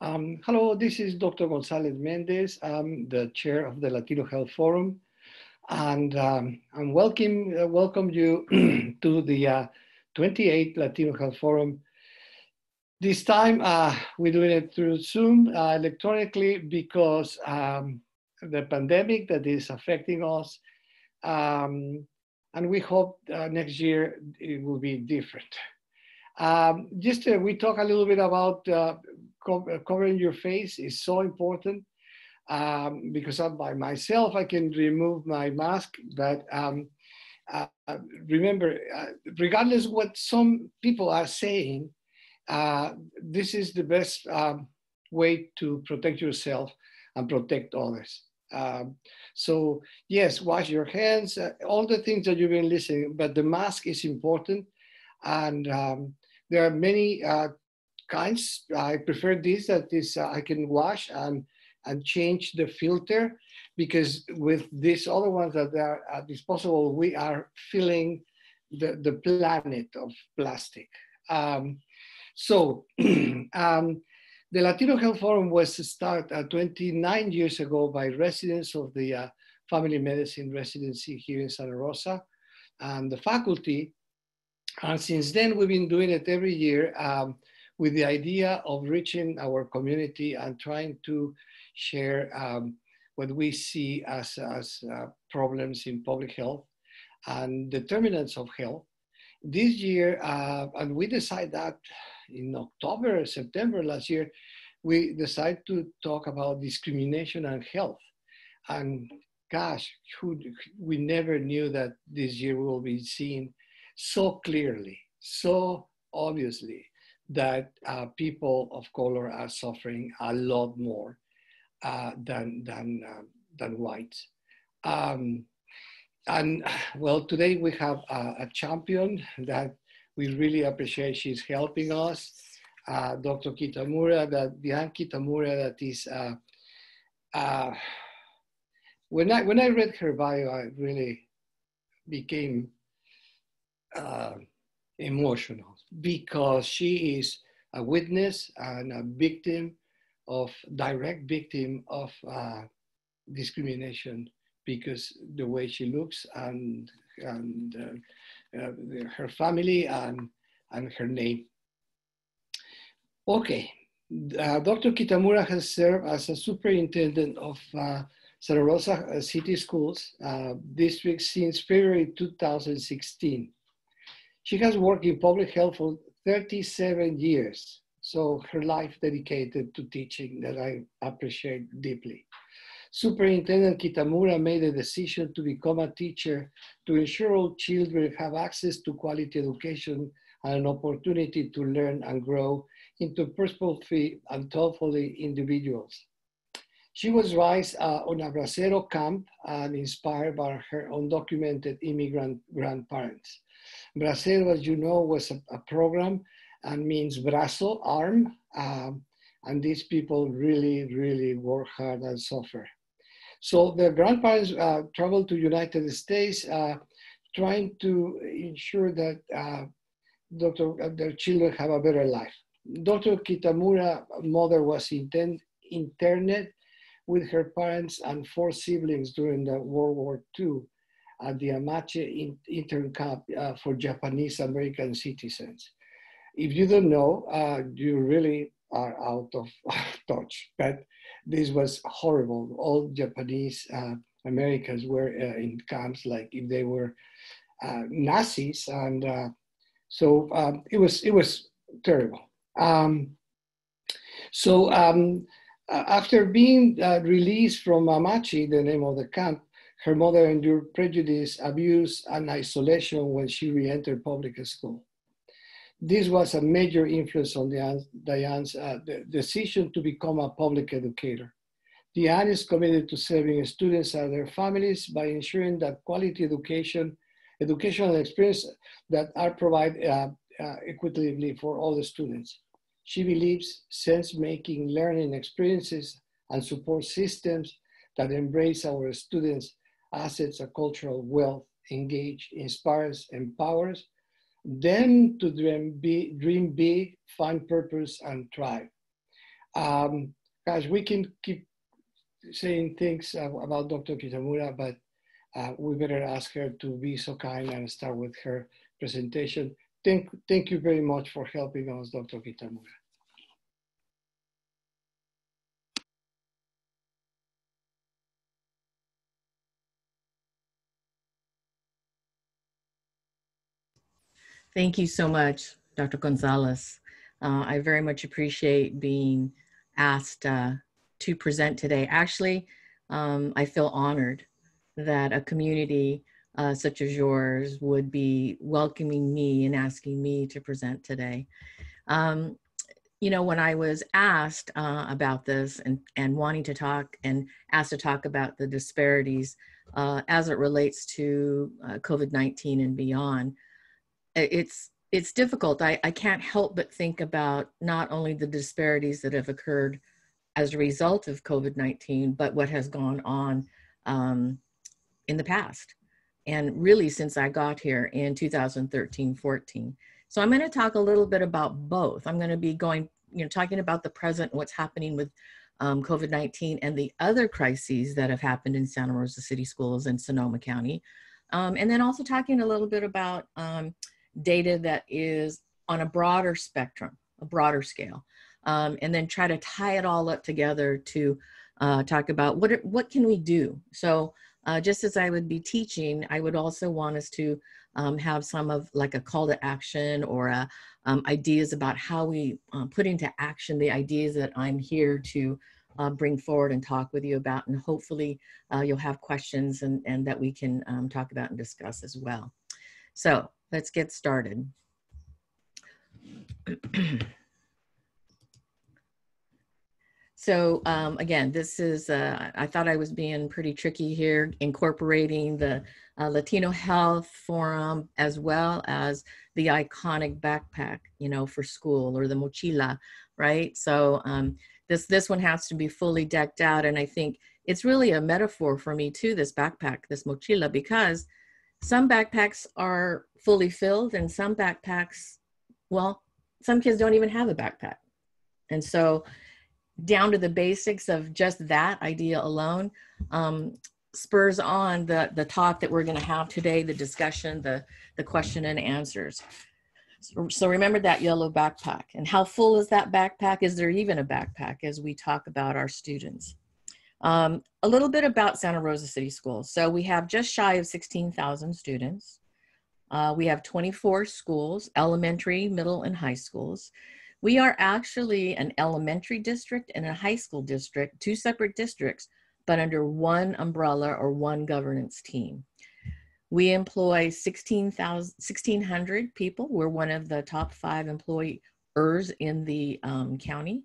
Um, hello, this is Dr. Gonzalez Mendez. I'm the chair of the Latino Health Forum, and um, I'm welcome uh, welcome you to the uh, 28th Latino Health Forum. This time uh, we're doing it through Zoom uh, electronically because um, the pandemic that is affecting us, um, and we hope uh, next year it will be different. Um, just uh, we talk a little bit about co covering your face is so important um, because I'm by myself, I can remove my mask, but um, uh, remember, uh, regardless what some people are saying, uh, this is the best um, way to protect yourself and protect others. Um, so yes, wash your hands, uh, all the things that you've been listening, but the mask is important. And um, there are many uh, kinds. I prefer this that is uh, I can wash and and change the filter because with these other ones that are disposable, we are filling the, the planet of plastic. Um, so um, the Latino Health Forum was started uh, 29 years ago by residents of the uh, family medicine residency here in Santa Rosa and the faculty. And since then, we've been doing it every year. Um, with the idea of reaching our community and trying to share um, what we see as, as uh, problems in public health and determinants of health. This year, uh, and we decided that in October, September last year, we decided to talk about discrimination and health. And gosh, who, we never knew that this year we will be seeing so clearly, so obviously that uh, people of color are suffering a lot more uh, than, than, uh, than whites. Um, and well, today we have a, a, champion that we really appreciate. She's helping us, uh, Dr. Kitamura, that Diann Kitamura, that is, uh, uh, when I, when I read her bio, I really became emotional because she is a witness and a victim of direct victim of uh, discrimination because the way she looks and, and uh, uh, her family and, and her name. Okay, uh, Dr. Kitamura has served as a superintendent of uh, Santa Rosa uh, City Schools district since February 2016. She has worked in public health for 37 years. So her life dedicated to teaching that I appreciate deeply. Superintendent Kitamura made a decision to become a teacher to ensure all children have access to quality education and an opportunity to learn and grow into purposeful and thoughtfully individuals. She was raised uh, on a bracero camp and inspired by her undocumented immigrant grandparents. Bracero, as you know, was a, a program and means brazo, arm. Um, and these people really, really work hard and suffer. So their grandparents uh, traveled to United States uh, trying to ensure that uh, doctor, uh, their children have a better life. Dr. Kitamura mother was intern, interned with her parents and four siblings during the World War II at the Amache intern camp uh, for Japanese American citizens. If you don't know, uh, you really are out of touch. But this was horrible. All Japanese uh, Americans were uh, in camps like if they were uh, Nazis, and uh, so um, it was it was terrible. Um, so um, after being released from Amache, the name of the camp, her mother endured prejudice, abuse, and isolation when she re-entered public school. This was a major influence on Diann's uh, decision to become a public educator. Diann is committed to serving students and their families by ensuring that quality education, educational experience that are provided uh, uh, equitably for all the students. She believes sense-making learning experiences and support systems that embrace our students assets of cultural wealth, engage, inspires, empowers them to dream big, dream big, find purpose, and thrive. Um, guys, we can keep saying things about Dr. Kitamura, but uh, we better ask her to be so kind and start with her presentation. Thank, thank you very much for helping us, Dr. Kitamura. Thank you so much, Dr. Gonzalez. Uh, I very much appreciate being asked uh, to present today. Actually, um, I feel honored that a community uh, such as yours would be welcoming me and asking me to present today. Um, you know, when I was asked uh, about this and, and wanting to talk and asked to talk about the disparities uh, as it relates to uh, COVID 19 and beyond, it's it's difficult. I, I can't help but think about not only the disparities that have occurred as a result of COVID 19, but what has gone on um, in the past. And really, since I got here in 2013 14. So, I'm going to talk a little bit about both. I'm going to be going, you know, talking about the present, what's happening with um, COVID 19, and the other crises that have happened in Santa Rosa City Schools and Sonoma County. Um, and then also talking a little bit about um, data that is on a broader spectrum, a broader scale, um, and then try to tie it all up together to uh, talk about what what can we do. So uh, just as I would be teaching, I would also want us to um, have some of like a call to action or a, um, ideas about how we uh, put into action the ideas that I'm here to uh, bring forward and talk with you about. And hopefully uh, you'll have questions and, and that we can um, talk about and discuss as well. So let's get started. so um, again, this is, uh, I thought I was being pretty tricky here, incorporating the uh, Latino Health Forum as well as the iconic backpack, you know, for school or the mochila, right? So um, this, this one has to be fully decked out. And I think it's really a metaphor for me too, this backpack, this mochila, because some backpacks are fully filled and some backpacks, well, some kids don't even have a backpack. And so down to the basics of just that idea alone um, spurs on the, the talk that we're gonna have today, the discussion, the, the question and answers. So, so remember that yellow backpack and how full is that backpack? Is there even a backpack as we talk about our students? Um, a little bit about Santa Rosa City Schools. So we have just shy of 16,000 students. Uh, we have 24 schools, elementary, middle, and high schools. We are actually an elementary district and a high school district, two separate districts, but under one umbrella or one governance team. We employ 1,600 people. We're one of the top five employers in the um, county.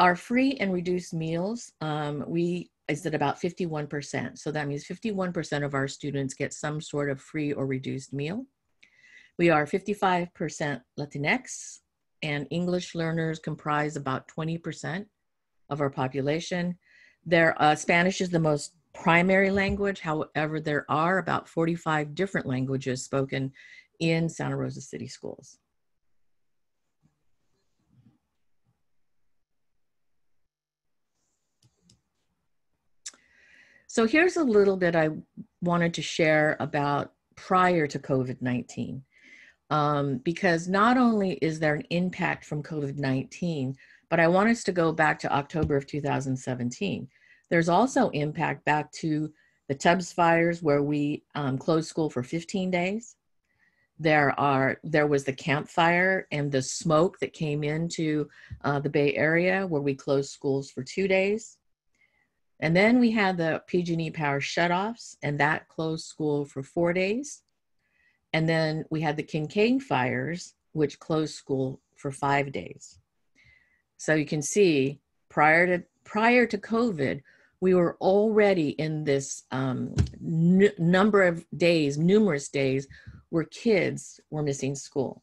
Our free and reduced meals, um, we is at about 51%. So that means 51% of our students get some sort of free or reduced meal. We are 55% Latinx, and English learners comprise about 20% of our population. There, uh, Spanish is the most primary language. However, there are about 45 different languages spoken in Santa Rosa City schools. So here's a little bit I wanted to share about prior to COVID 19. Um, because not only is there an impact from COVID 19, but I want us to go back to October of 2017. There's also impact back to the Tubbs fires where we um, closed school for 15 days. There are there was the Camp Fire and the smoke that came into uh, the Bay Area where we closed schools for two days. And then we had the PG&E power shutoffs, and that closed school for four days. And then we had the Kincade fires, which closed school for five days. So you can see prior to prior to COVID, we were already in this um, n- number of days, numerous days, where kids were missing school.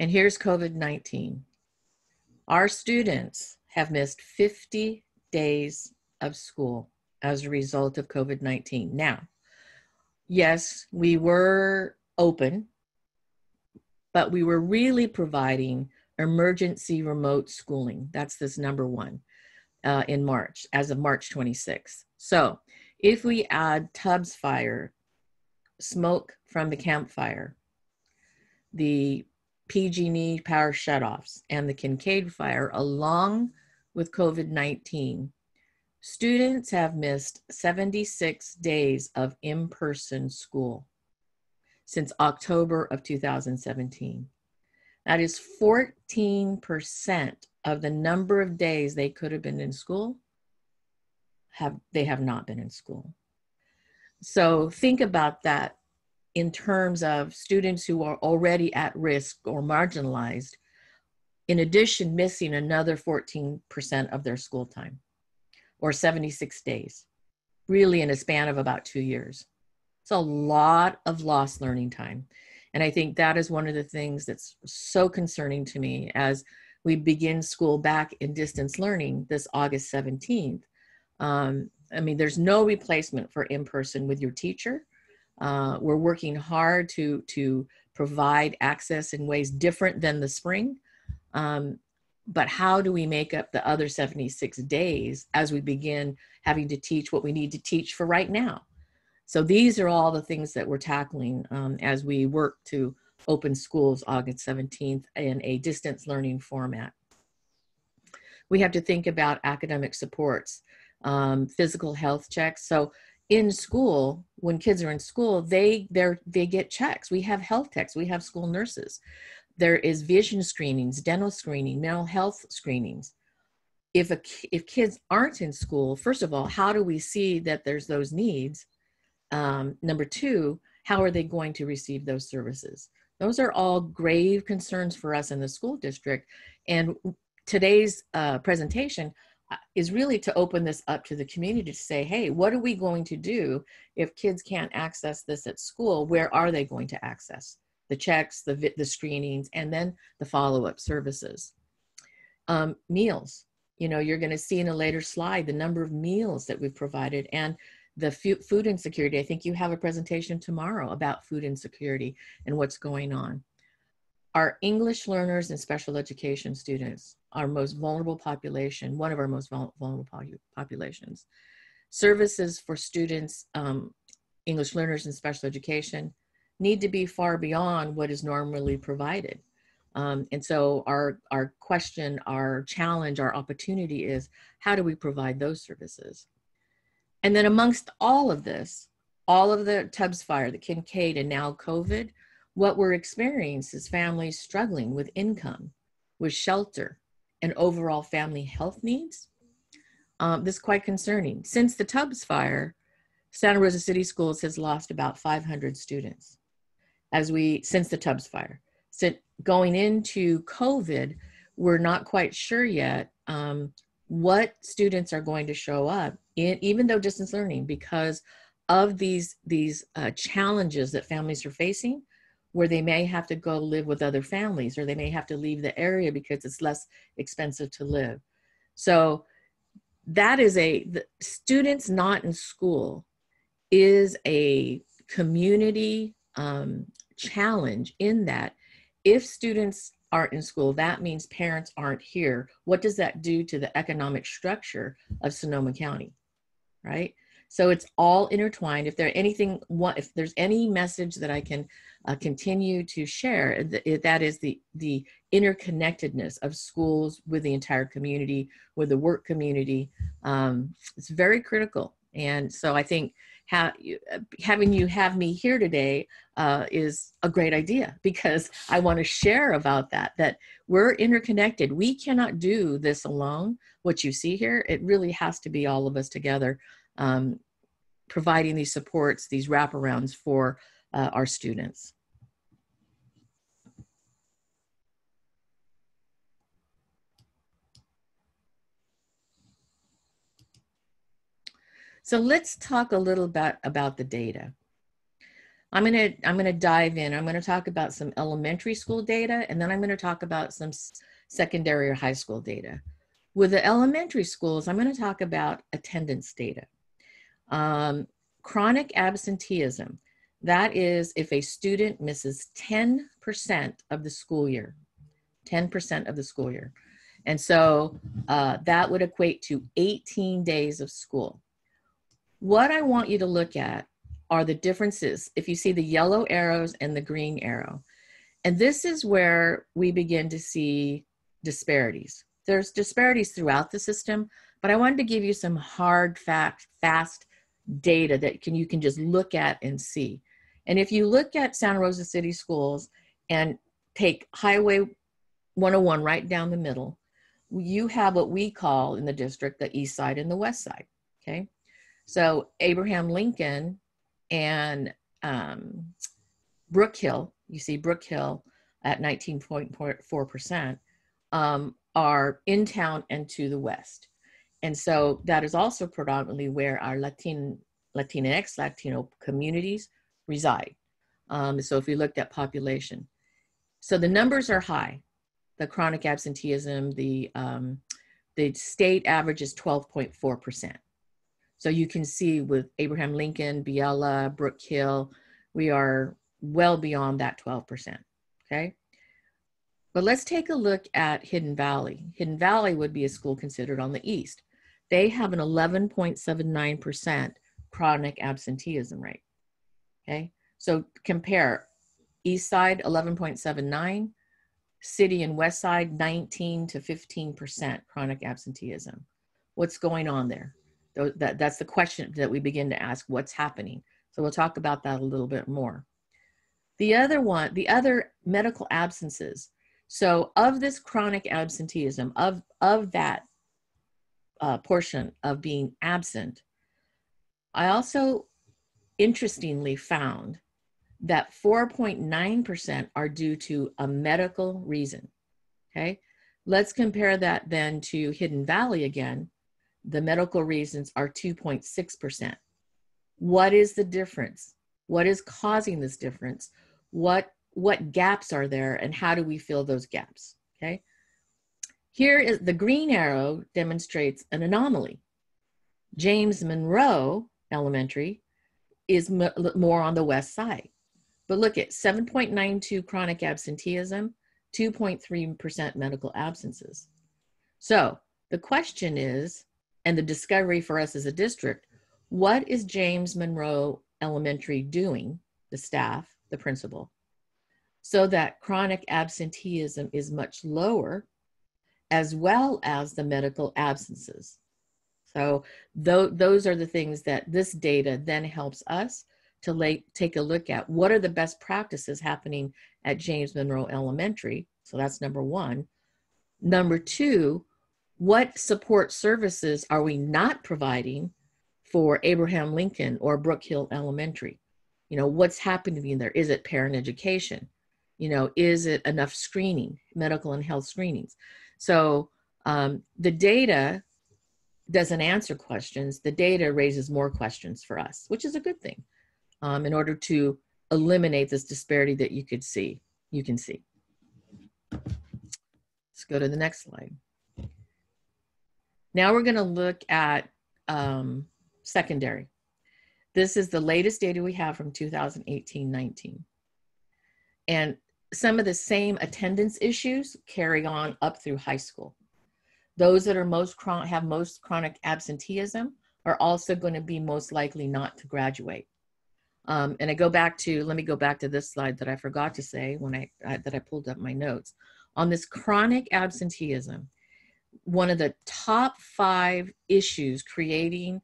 And here's COVID 19. Our students have missed 50 days of school as a result of COVID 19. Now, yes, we were open, but we were really providing emergency remote schooling. That's this number one uh, in March, as of March 26th. So if we add Tubbs fire, smoke from the Camp Fire, the PG&E power shutoffs, and the Kincade fire, along with COVID-19, students have missed 76 days of in-person school since October of 2017. That is 14% of the number of days they could have been in school have they have not been in school. So think about that in terms of students who are already at risk or marginalized, in addition, missing another 14% of their school time or 76 days, really in a span of about two years. It's a lot of lost learning time. And I think that is one of the things that's so concerning to me as we begin school back in distance learning this August 17th. Um, I mean, there's no replacement for in person with your teacher. Uh, we're working hard to to provide access in ways different than the spring. Um, but how do we make up the other 76 days as we begin having to teach what we need to teach for right now? So these are all the things that we're tackling um, as we work to open schools August 17th in a distance learning format. We have to think about academic supports, um, physical health checks. So in school, when kids are in school, they they they get checks. We have health techs, we have school nurses. There is vision screenings, dental screening, mental health screenings. If a if kids aren't in school, first of all, how do we see that there's those needs? Um, number two, how are they going to receive those services? Those are all grave concerns for us in the school district. And today's uh, presentation is really to open this up to the community to say, hey, what are we going to do if kids can't access this at school? Where are they going to access the checks, the, the screenings, and then the follow up services? Um, meals. You know, you're going to see in a later slide the number of meals that we've provided and the food insecurity. I think you have a presentation tomorrow about food insecurity and what's going on. Our English learners and special education students, our most vulnerable population, one of our most vulnerable populations. Services for students, um, English learners and special education, need to be far beyond what is normally provided. Um, and so our, our question, our challenge, our opportunity is how do we provide those services? And then amongst all of this, all of the Tubbs fire, the Kincade, and now COVID, what we're experiencing is families struggling with income, with shelter, and overall family health needs. Um, this is quite concerning. Since the Tubbs fire, Santa Rosa City Schools has lost about 500 students as we since the Tubbs fire. So going into COVID, we're not quite sure yet um, what students are going to show up in, even though distance learning, because of these these uh, challenges that families are facing, where they may have to go live with other families, or they may have to leave the area because it's less expensive to live. So that is a students not in school is a community um, challenge in that if students aren't in school, that means parents aren't here. What does that do to the economic structure of Sonoma County? Right? So it's all intertwined. If there anything, if there's any message that I can uh, continue to share, that is the the interconnectedness of schools with the entire community, with the work community. Um, it's very critical, and so I think ha- having you have me here today uh, is a great idea because I want to share about that, that we're interconnected. We cannot do this alone. What you see here, it really has to be all of us together um, providing these supports, these wraparounds for uh, our students. So let's talk a little bit about the data. I'm gonna I'm gonna dive in. I'm gonna talk about some elementary school data, and then I'm gonna talk about some secondary or high school data. With the elementary schools, I'm gonna talk about attendance data. Um, chronic absenteeism. That is if a student misses 10% of the school year, 10% of the school year. And so uh, that would equate to 18 days of school. What I want you to look at are the differences. If you see the yellow arrows and the green arrow, and this is where we begin to see disparities. There's disparities throughout the system, but I wanted to give you some hard fact, fast data that can you can just look at and see. And if you look at Santa Rosa City Schools and take Highway 101 right down the middle, you have what we call in the district the east side and the west side. Okay. So Abraham Lincoln and um, Brook Hill, you see Brook Hill at 19.4%, um, are in town and to the west. And so that is also predominantly where our Latin, Latinx, Latino communities reside. Um, so if we looked at population, so the numbers are high. The chronic absenteeism, the um, the state average is 12.4%. So you can see with Abraham Lincoln, Biella, Brook Hill, we are well beyond that 12%. Okay. But let's take a look at Hidden Valley. Hidden Valley would be a school considered on the east. They have an 11.79% chronic absenteeism rate. Okay. So compare east side 11.79, city and west side 19 to 15% chronic absenteeism. What's going on there? that, that's the question that we begin to ask what's happening so we'll talk about that a little bit more the other one the other medical absences so of this chronic absenteeism of of that uh, portion of being absent i also interestingly found that 4.9% are due to a medical reason okay let's compare that then to hidden valley again the medical reasons are 2.6%. What is the difference? What is causing this difference? What, what gaps are there and how do we fill those gaps? Okay. Here is the green arrow demonstrates an anomaly. James Monroe Elementary is more on the west side. But look at 7.92 chronic absenteeism, 2.3% medical absences. So the question is and the discovery for us as a district what is James Monroe Elementary doing, the staff, the principal, so that chronic absenteeism is much lower, as well as the medical absences. So th- those are the things that this data then helps us to lay, take a look at. What are the best practices happening at James Monroe Elementary? So that's number one. Number two, what support services are we not providing for Abraham Lincoln or Brook Hill Elementary? You know, what's happening there? Is it parent education? You know, is it enough screening, medical and health screenings? So um, the data doesn't answer questions. The data raises more questions for us, which is a good thing um, in order to eliminate this disparity that you could see, you can see. Let's go to the next slide. Now we're going to look at um, secondary. This is the latest data we have from 2018-19. And some of the same attendance issues carry on up through high school. Those that are most chron- have most chronic absenteeism are also going to be most likely not to graduate. Um, and I go back to, let me go back to this slide that I forgot to say when I, I that I pulled up my notes. On this chronic absenteeism, one of the top five issues creating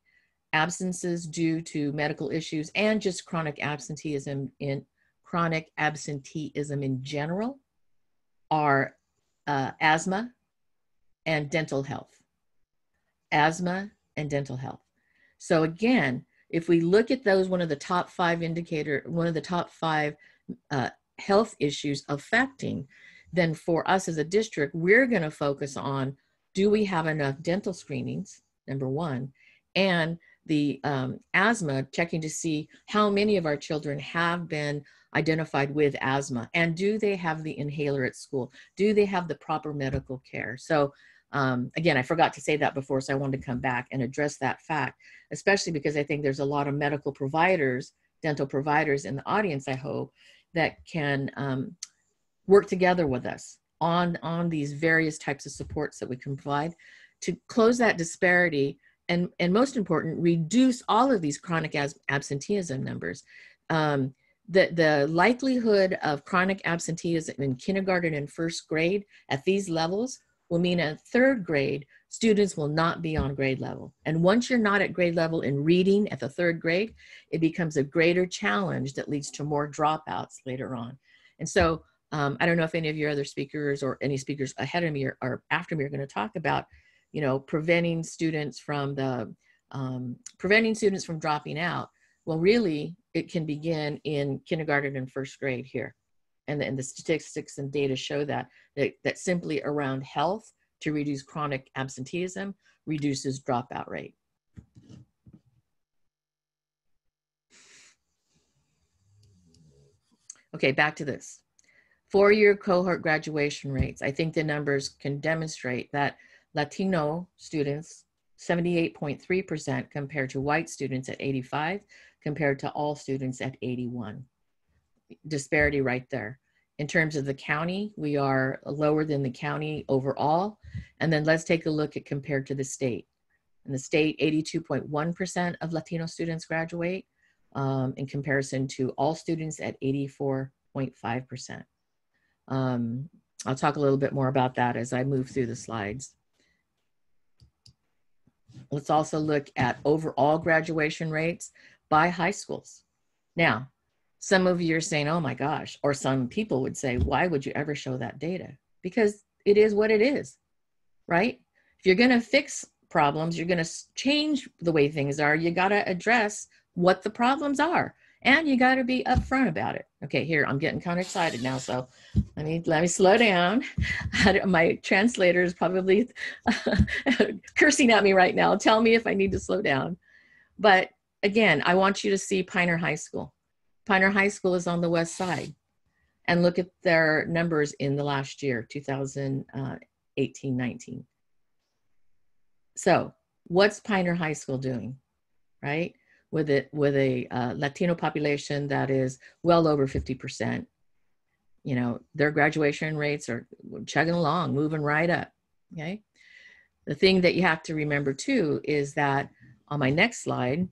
absences due to medical issues and just chronic absenteeism in chronic absenteeism in general are uh, asthma and dental health. Asthma and dental health. So again, if we look at those, one of the top five indicator, one of the top five uh, health issues affecting, then for us as a district, we're going to focus on do we have enough dental screenings, number one, and the um, asthma, checking to see how many of our children have been identified with asthma and do they have the inhaler at school? Do they have the proper medical care? So um, again, I forgot to say that before, so I wanted to come back and address that fact, especially because I think there's a lot of medical providers dental providers in the audience, I hope, that can um, work together with us on, on these various types of supports that we can provide to close that disparity and, and most important, reduce all of these chronic absenteeism numbers. Um, the, the likelihood of chronic absenteeism in kindergarten and first grade at these levels will mean at third grade, students will not be on grade level. And once you're not at grade level in reading at the third grade, it becomes a greater challenge that leads to more dropouts later on. And so um, I don't know if any of your other speakers or any speakers ahead of me or, or after me are going to talk about, you know, preventing students from the um, preventing students from dropping out. Well, really, it can begin in kindergarten and first grade here. And and the statistics and data show that, that, that simply around health to reduce chronic absenteeism reduces dropout rate. Okay, back to this. Four-year cohort graduation rates. I think the numbers can demonstrate that Latino students, 78.3% compared to white students at 85, compared to all students at 81. Disparity right there. In terms of the county, we are lower than the county overall. And then let's take a look at compared to the state. In the state, 82.1% of Latino students graduate um, in comparison to all students at 84.5%. Um, I'll talk a little bit more about that as I move through the slides. Let's also look at overall graduation rates by high schools. Now, some of you are saying, oh my gosh, or some people would say, why would you ever show that data? Because it is what it is, right? If you're going to fix problems, you're going to change the way things are, you got to address what the problems are and you got to be upfront about it. Okay, here I'm getting kind of excited now, so let me let me slow down. My translator is probably cursing at me right now. Tell me if I need to slow down. But again, I want you to see Pioneer High School. Pioneer High School is on the west side. And look at their numbers in the last year, 2018 19. So, what's Pioneer High School doing, right? With it with a uh, Latino population that is well over 50%. You know, their graduation rates are chugging along, moving right up. Okay. The thing that you have to remember too is that on my next slide,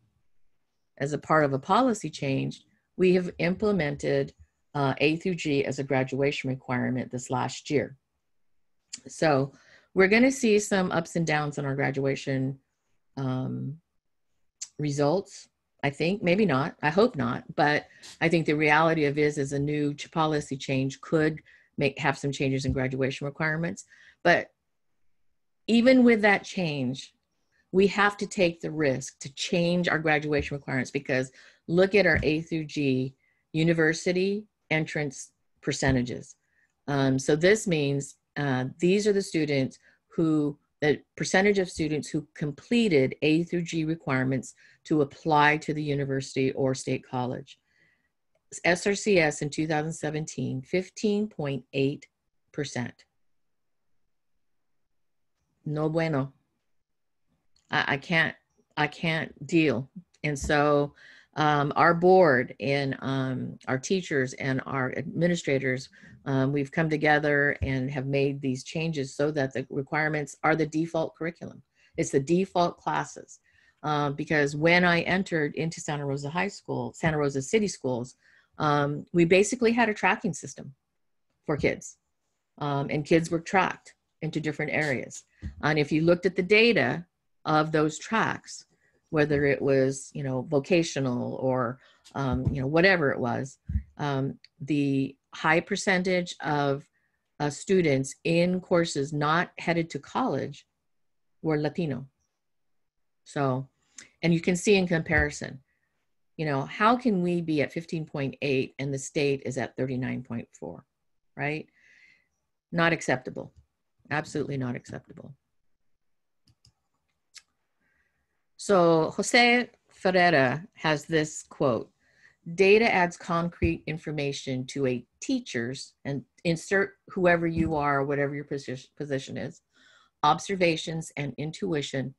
as a part of a policy change, we have implemented uh, A through G as a graduation requirement this last year. So we're going to see some ups and downs in our graduation um, results. I think maybe not. I hope not. But I think the reality of is is a new policy change could make have some changes in graduation requirements. But even with that change, we have to take the risk to change our graduation requirements because look at our A through G university entrance percentages. Um, so this means uh, these are the students who, the percentage of students who completed A through G requirements to apply to the university or state college. SRCS in 2017, 15.8%. No bueno. I, I can't I can't deal. And so um, our board and um, our teachers and our administrators, um, we've come together and have made these changes so that the requirements are the default curriculum. It's the default classes. Um, because when I entered into Santa Rosa High School, Santa Rosa City Schools, um, we basically had a tracking system for kids. Um, and kids were tracked into different areas. And if you looked at the data, of those tracks, whether it was, you know, vocational or, um, you know, whatever it was, um, the high percentage of uh, students in courses not headed to college were Latino. So, and you can see in comparison, you know, how can we be at 15.8 and the state is at 39.4, right? Not acceptable. Absolutely not acceptable. So Jose Ferreira has this quote Data adds concrete information to a teacher's, and insert whoever you are, whatever your position, position is, observations and intuition,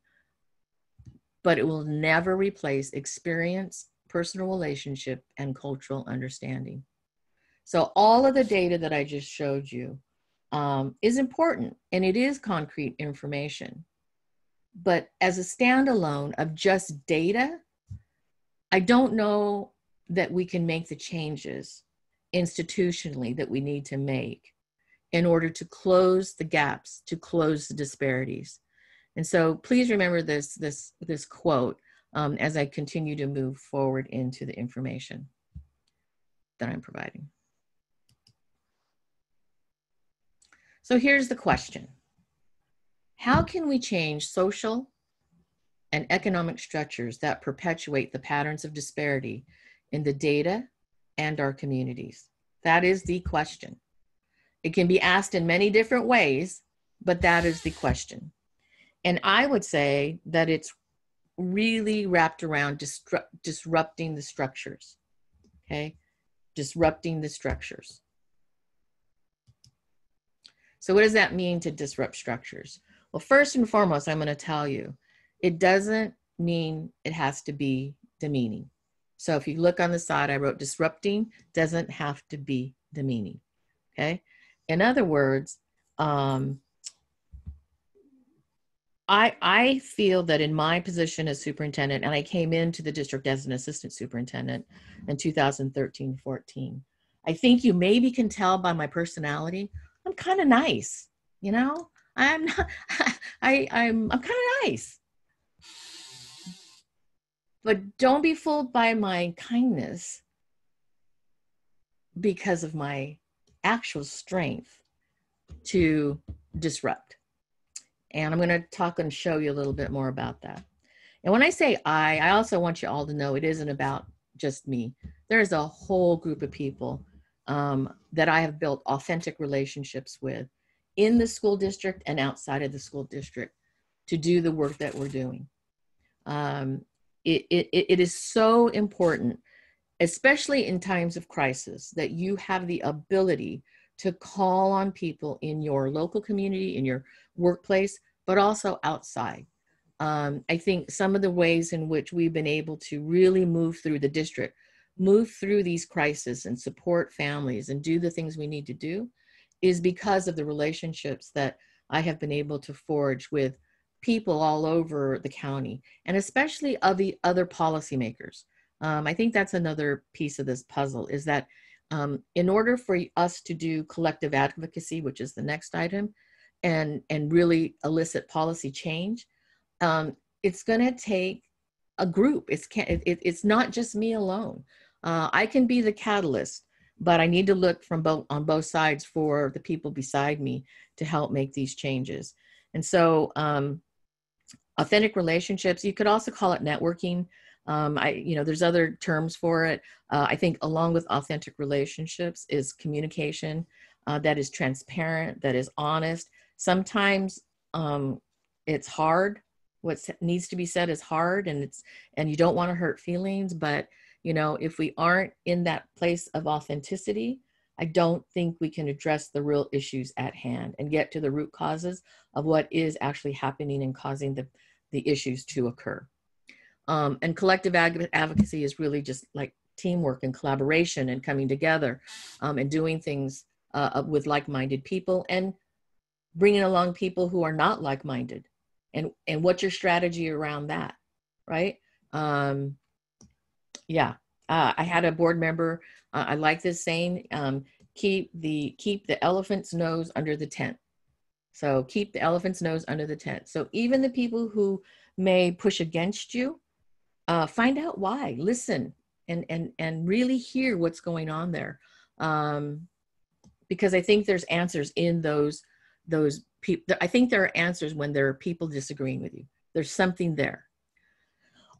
but it will never replace experience personal relationship, and cultural understanding. So, all of the data that I just showed you um, is important and it is concrete information. But as a standalone of just data, I don't know that we can make the changes institutionally that we need to make in order to close the gaps, to close the disparities. And so please remember this, this, this quote um, as I continue to move forward into the information that I'm providing. So here's the question. How can we change social and economic structures that perpetuate the patterns of disparity in the data and our communities? That is the question. It can be asked in many different ways, but that is the question. And I would say that it's really wrapped around disru- disrupting the structures. Okay? Disrupting the structures. So, what does that mean to disrupt structures? Well, first and foremost, I'm going to tell you it doesn't mean it has to be demeaning. So, if you look on the side, I wrote disrupting doesn't have to be demeaning. Okay. In other words, um, I, I feel that in my position as superintendent, and I came into the district as an assistant superintendent in 2013 14, I think you maybe can tell by my personality I'm kind of nice, you know. I'm not, I I'm I'm kind of nice. But don't be fooled by my kindness because of my actual strength to disrupt. And I'm going to talk and show you a little bit more about that. And when I say I, I also want you all to know it isn't about just me. There's a whole group of people um, that I have built authentic relationships with in the school district and outside of the school district to do the work that we're doing. Um, it, it, it is so important, especially in times of crisis, that you have the ability to call on people in your local community, in your workplace, but also outside. Um, I think some of the ways in which we've been able to really move through the district move through these crises and support families and do the things we need to do is because of the relationships that I have been able to forge with people all over the county and especially of the other policymakers. Um, I think that's another piece of this puzzle is that um, in order for us to do collective advocacy, which is the next item, and, and really elicit policy change, um, it's going to take a group. It's, can't, it, it's not just me alone. Uh, I can be the catalyst, but I need to look from both on both sides for the people beside me to help make these changes. And so, um, authentic relationships. You could also call it networking. Um, I, you know, there's other terms for it. Uh, I think along with authentic relationships is communication uh, that is transparent, that is honest. Sometimes um, it's hard. What needs to be said is hard, and it's and you don't want to hurt feelings, but you know if we aren't in that place of authenticity i don't think we can address the real issues at hand and get to the root causes of what is actually happening and causing the, the issues to occur. Um, and collective advocacy is really just like teamwork and collaboration and coming together um, and doing things uh, with like-minded people and bringing along people who are not like-minded. And and what's your strategy around that right? Um, yeah. Uh, i had a board member uh, i like this saying um, keep the keep the elephant's nose under the tent. So keep the elephant's nose under the tent. So even the people who may push against you uh, find out why. Listen and and and really hear what's going on there. Um, because i think there's answers in those those people i think there are answers when there are people disagreeing with you. There's something there.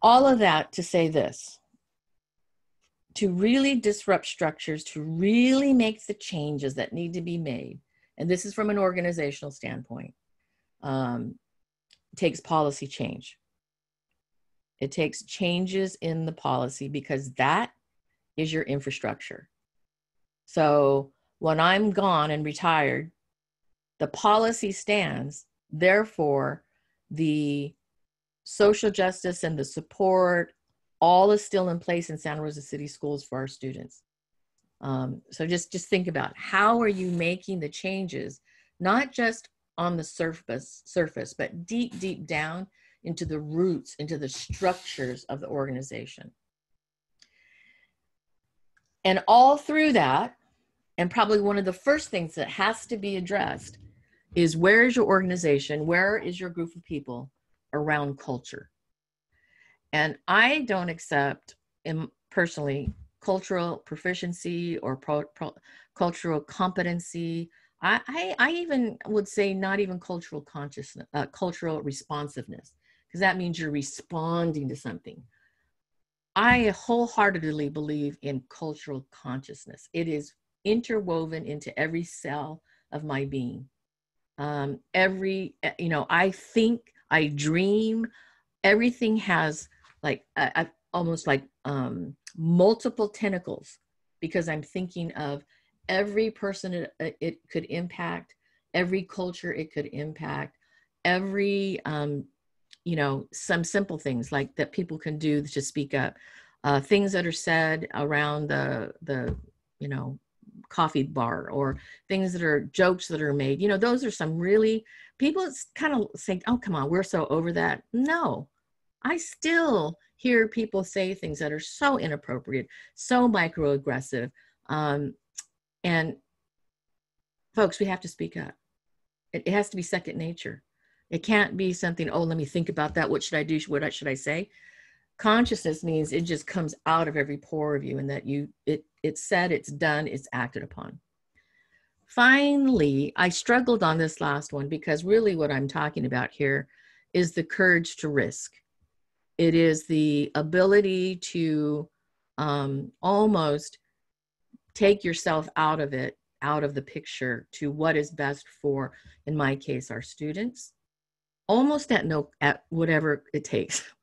All of that to say this to really disrupt structures, to really make the changes that need to be made, and this is from an organizational standpoint, um, takes policy change. It takes changes in the policy because that is your infrastructure. So when I'm gone and retired, the policy stands. Therefore, the social justice and the support all is still in place in Santa Rosa City Schools for our students. Um, so just just think about how are you making the changes, not just on the surface surface, but deep deep down into the roots, into the structures of the organization. And all through that, and probably one of the first things that has to be addressed is where is your organization? Where is your group of people around culture? And I don't accept, personally, cultural proficiency or pro, pro, cultural competency. I, I, I, even would say not even cultural consciousness, uh, cultural responsiveness, because that means you're responding to something. I wholeheartedly believe in cultural consciousness. It is interwoven into every cell of my being. Um, every, eh, you know, I think, I dream, everything has like, I, almost like um, multiple tentacles because I'm thinking of every person it, it could impact, every culture it could impact, every um, you know some simple things like that people can do to speak up. Uh, things that are said around the the you know coffee bar or things that are jokes that are made you know those are some really people kind of say oh come on we're so over that. No i still hear people say things that are so inappropriate so microaggressive um, and folks we have to speak up it, it has to be second nature it can't be something, oh, let me think about that. What should I do? What should I say? Consciousness means it just comes out of every pore of you and that you, it, it's said, it's done, it's acted upon. Finally, I struggled on this last one because really what I'm talking about here is the courage to risk. It is the ability to um, almost take yourself out of it, out of the picture to what is best for, in my case, our students, almost at no at whatever it takes.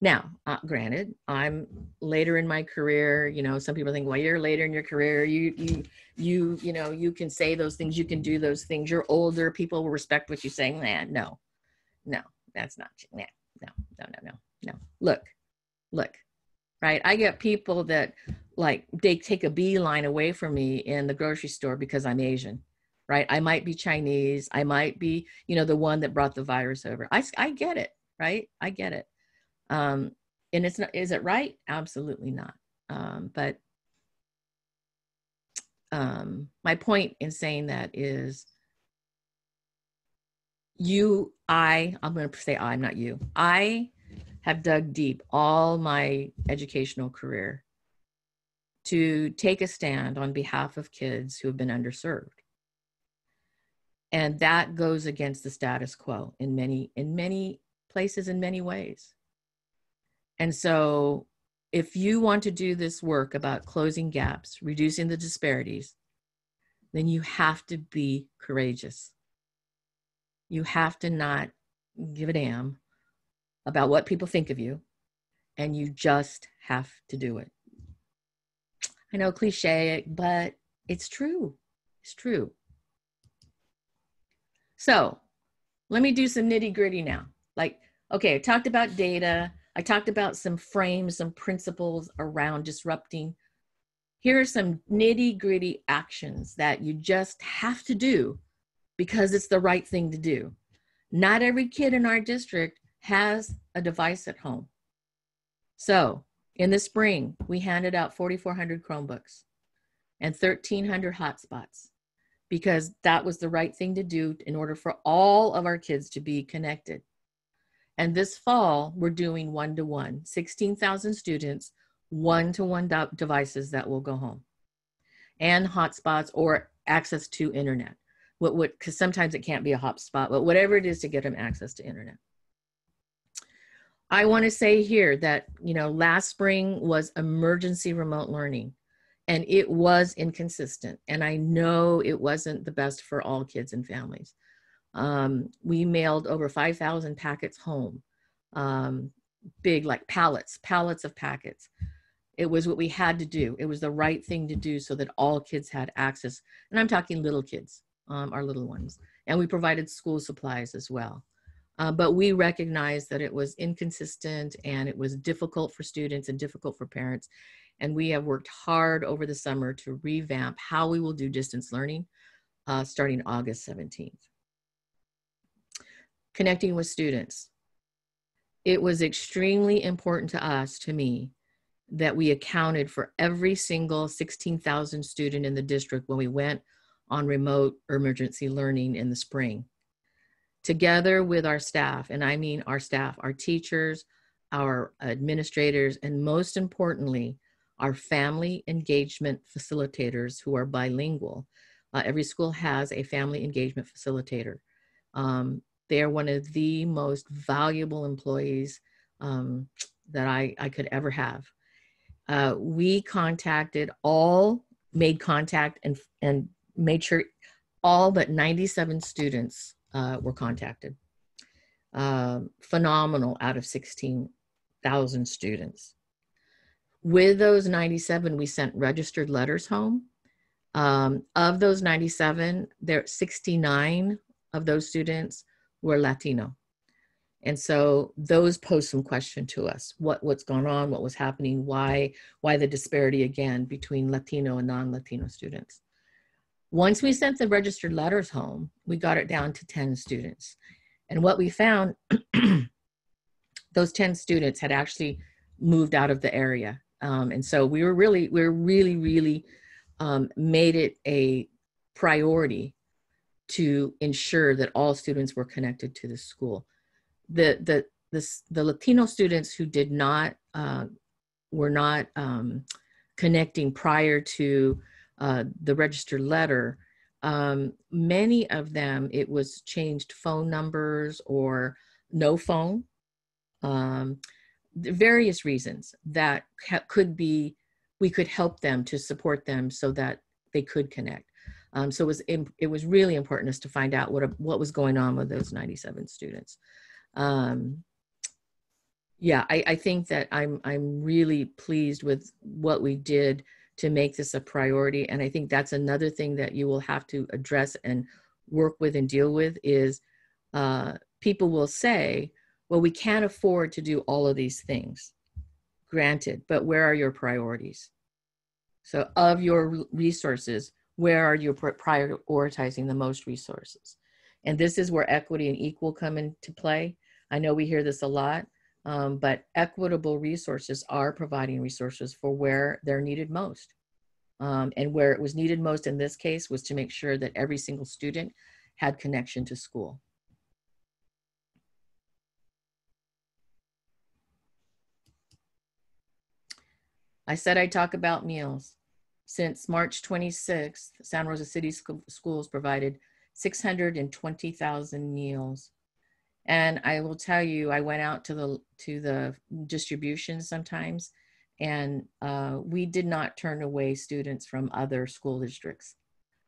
Now uh, granted i'm later in my career you know some people think well you're later in your career you you you you know you can say those things you can do those things you're older people will respect what you're saying nah, no no that's not nah, no no no no no look look right i get people that like they take a beeline away from me in the grocery store because i'm asian right? I might be Chinese. I might be, you know, the one that brought the virus over. I, I get it, right? I get it. Um, and it's not, is it right? Absolutely not. Um, but um, my point in saying that is you, I, I'm going to say I'm not you. I have dug deep all my educational career to take a stand on behalf of kids who have been underserved. And that goes against the status quo in many in many places in many ways. And so if you want to do this work about closing gaps reducing the disparities then you have to be courageous. You have to not give a damn about what people think of you and you just have to do it i know cliche but it's true it's true so let me do some nitty gritty now. Like, okay, I talked about data. I talked about some frames, some principles around disrupting. Here are some nitty gritty actions that you just have to do because it's the right thing to do. Not every kid in our district has a device at home. So in the spring, we handed out 4,400 Chromebooks and 1,300 hotspots because that was the right thing to do in order for all of our kids to be connected. And this fall, we're doing one to one 16,000 students, one to one devices that will go home, and hotspots or access to internet. What would, because sometimes it can't be a hotspot, but whatever it is to get them access to internet. I want to say here that, you know, last spring was emergency remote learning and it was inconsistent and i know it wasn't the best for all kids and families. Um, we mailed over 5000 packets home um, big like pallets pallets of packets. It was what we had to do. It was the right thing to do so that all kids had access and i'm talking little kids um, our little ones and we provided school supplies as well Uh, but we recognized that it was inconsistent and it was difficult for students and difficult for parents. And we have worked hard over the summer to revamp how we will do distance learning uh, starting August 17th. Connecting with students. It was extremely important to us, to me, that we accounted for every single 16,000 student in the district when we went on remote emergency learning in the spring. Together with our staff, and I mean our staff, our teachers, our administrators, and most importantly, our family engagement facilitators who are bilingual. Uh, every school has a family engagement facilitator. Um, they are one of the most valuable employees um, that I, I could ever have. Uh, we contacted all, made contact and, and made sure all but 97 students uh, were contacted. Um, phenomenal out of 16,000 students. With those 97, we sent registered letters home. Um, of those 97, there 69 of those students were Latino. And so those pose some question to us. What what's going on, what was happening, why, why the disparity again between Latino and non-Latino students. Once we sent the registered letters home, we got it down to 10 students. And what we found, those 10 students had actually moved out of the area. Um, and so we were really, we were really, really um, made it a priority to ensure that all students were connected to the school. The the the, the Latino students who did not uh, were not um, connecting prior to uh, the registered letter, um, many of them it was changed phone numbers or no phone. Um, various reasons that could be we could help them to support them so that they could connect. Um, so it was it was really important us to find out what what was going on with those 97 students. Um, yeah, I, I think that I'm I'm really pleased with what we did to make this a priority, and I think that's another thing that you will have to address and work with and deal with is uh, people will say, well, we can't afford to do all of these things. Granted, but where are your priorities? So, of your resources, where are you prioritizing the most resources? And this is where equity and equal come into play. I know we hear this a lot, um, but equitable resources are providing resources for where they're needed most. Um, and where it was needed most in this case was to make sure that every single student had connection to school. I said I'd talk about meals. Since March 26th, Santa Rosa City Schools provided 620,000 meals. And I will tell you, I went out to the to the distribution sometimes, and uh, we did not turn away students from other school districts.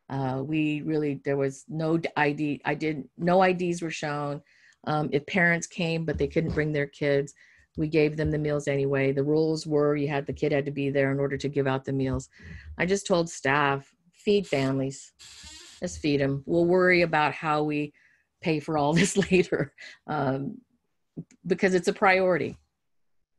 Uh, we really there was no ID. I did no IDs were shown. Um, if parents came but they couldn't bring their kids, we gave them the meals anyway. The rules were you had the kid had to be there in order to give out the meals. I just told staff, feed families. Just feed them. We'll worry about how we pay for all this later um, because it's a priority.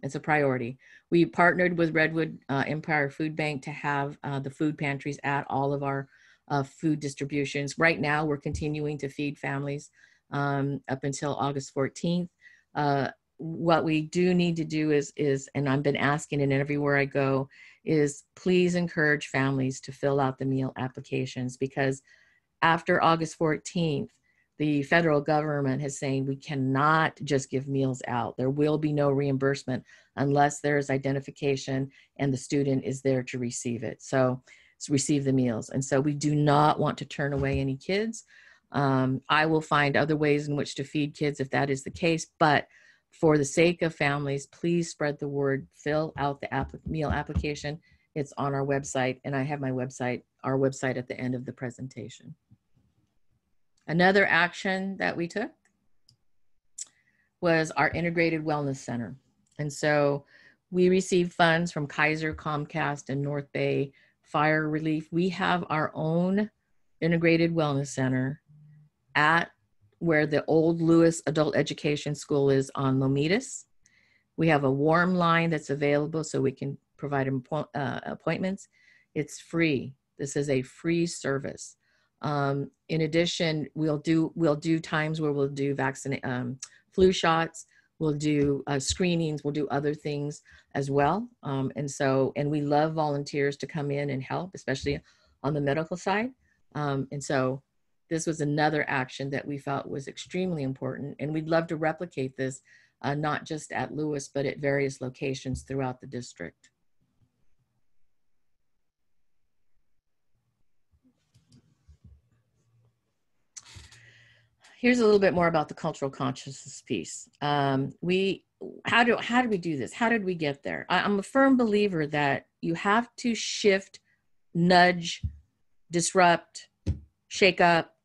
It's a priority. We partnered with Redwood uh, Empire Food Bank to have uh, the food pantries at all of our uh, food distributions. Right now, we're continuing to feed families um, up until August 14th. Uh, what we do need to do is is and i've been asking and everywhere i go is please encourage families to fill out the meal applications because after august 14th the federal government is saying we cannot just give meals out there will be no reimbursement unless there's identification and the student is there to receive it so receive the meals and so we do not want to turn away any kids um, i will find other ways in which to feed kids if that is the case but for the sake of families, please spread the word, fill out the app- meal application. It's on our website, and I have my website, our website at the end of the presentation. Another action that we took was our integrated wellness center. And so we received funds from Kaiser, Comcast, and North Bay Fire Relief. We have our own integrated wellness center at where the old Lewis Adult Education School is on Lomitas. We have a warm line that's available so we can provide uh, appointments. It's free. This is a free service. Um, in addition, we'll do we'll do times where we'll do vaccine um, flu shots. We'll do uh, screenings. We'll do other things as well. Um, and so, and we love volunteers to come in and help, especially on the medical side. Um, and so, this was another action that we felt was extremely important, and we'd love to replicate this, uh, not just at Lewis, but at various locations throughout the district. Here's a little bit more about the cultural consciousness piece. Um, we how do how do we do this? How did we get there? I, I'm a firm believer that you have to shift, nudge, disrupt, shake up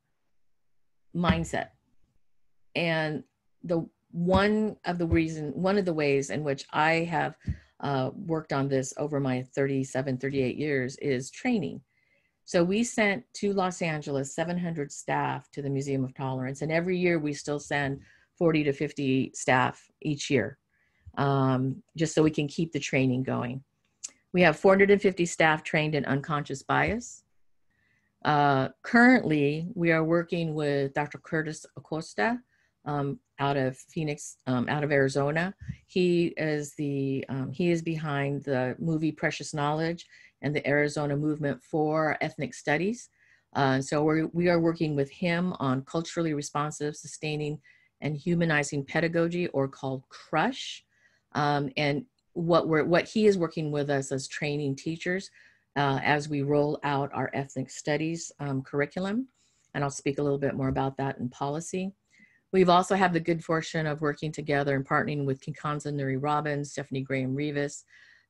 mindset. And the one of the reason one of the ways in which I have uh, worked on this over my 37 38 years is training so we sent to Los Angeles 700 staff to the Museum of Tolerance, and every year we still send 40 to 50 staff each year, um, just so we can keep the training going. We have 450 staff trained in unconscious bias. Uh, currently, we are working with Dr. Curtis Acosta um, out of Phoenix, um, out of Arizona. He is the um, he is behind the movie Precious Knowledge and the Arizona Movement for Ethnic Studies. Uh, so we're, we are working with him on culturally responsive, sustaining, and humanizing pedagogy, or called CRUSH. Um, and what we're what he is working with us as training teachers uh, as we roll out our ethnic studies um, curriculum. And I'll speak a little bit more about that in policy. We've also had the good fortune of working together and partnering with Kikanza Nuri Robins, Stephanie Graham Rivas,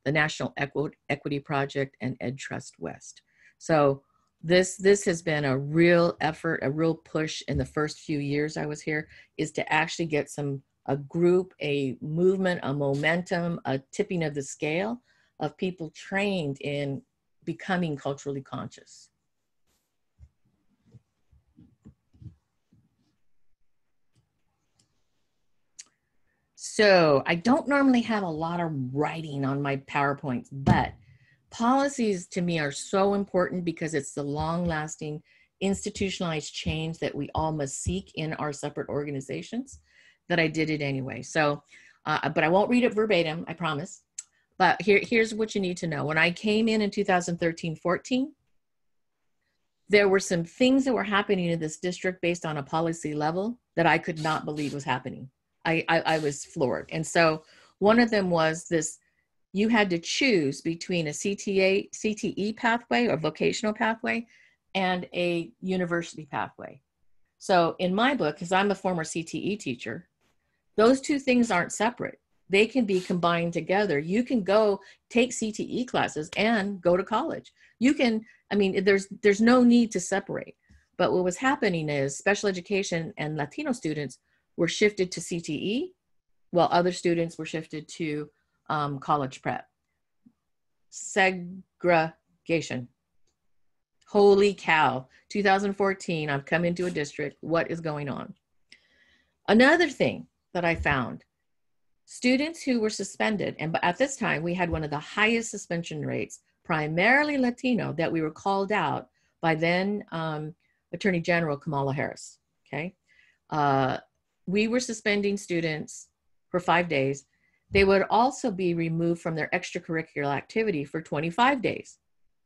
the National Equity Project, and Ed Trust West. So this this has been a real effort, a real push in the first few years I was here, is to actually get some a group, a movement, a momentum, a tipping of the scale of people trained in becoming culturally conscious. So I don't normally have a lot of writing on my PowerPoints, but policies to me are so important because it's the long lasting institutionalized change that we all must seek in our separate organizations that I did it anyway. So, uh, but I won't read it verbatim, I promise. But here, here's what you need to know. When I came in in 2013 14, there were some things that were happening in this district based on a policy level that I could not believe was happening. I, I, I was floored. And so one of them was this you had to choose between a CTA, CTE pathway or vocational pathway and a university pathway. So in my book, because I'm a former CTE teacher, those two things aren't separate. They can be combined together. You can go take CTE classes and go to college. You can, I mean, there's there's no need to separate. But what was happening is special education and Latino students were shifted to CTE, while other students were shifted to um, college prep. Segregation. Holy cow. 2014, I've come into a district. What is going on? Another thing that I found students who were suspended, and at this time we had one of the highest suspension rates, primarily Latino, that we were called out by then um, Attorney General Kamala Harris. Okay. Uh, we were suspending students for five days. They would also be removed from their extracurricular activity for 25 days.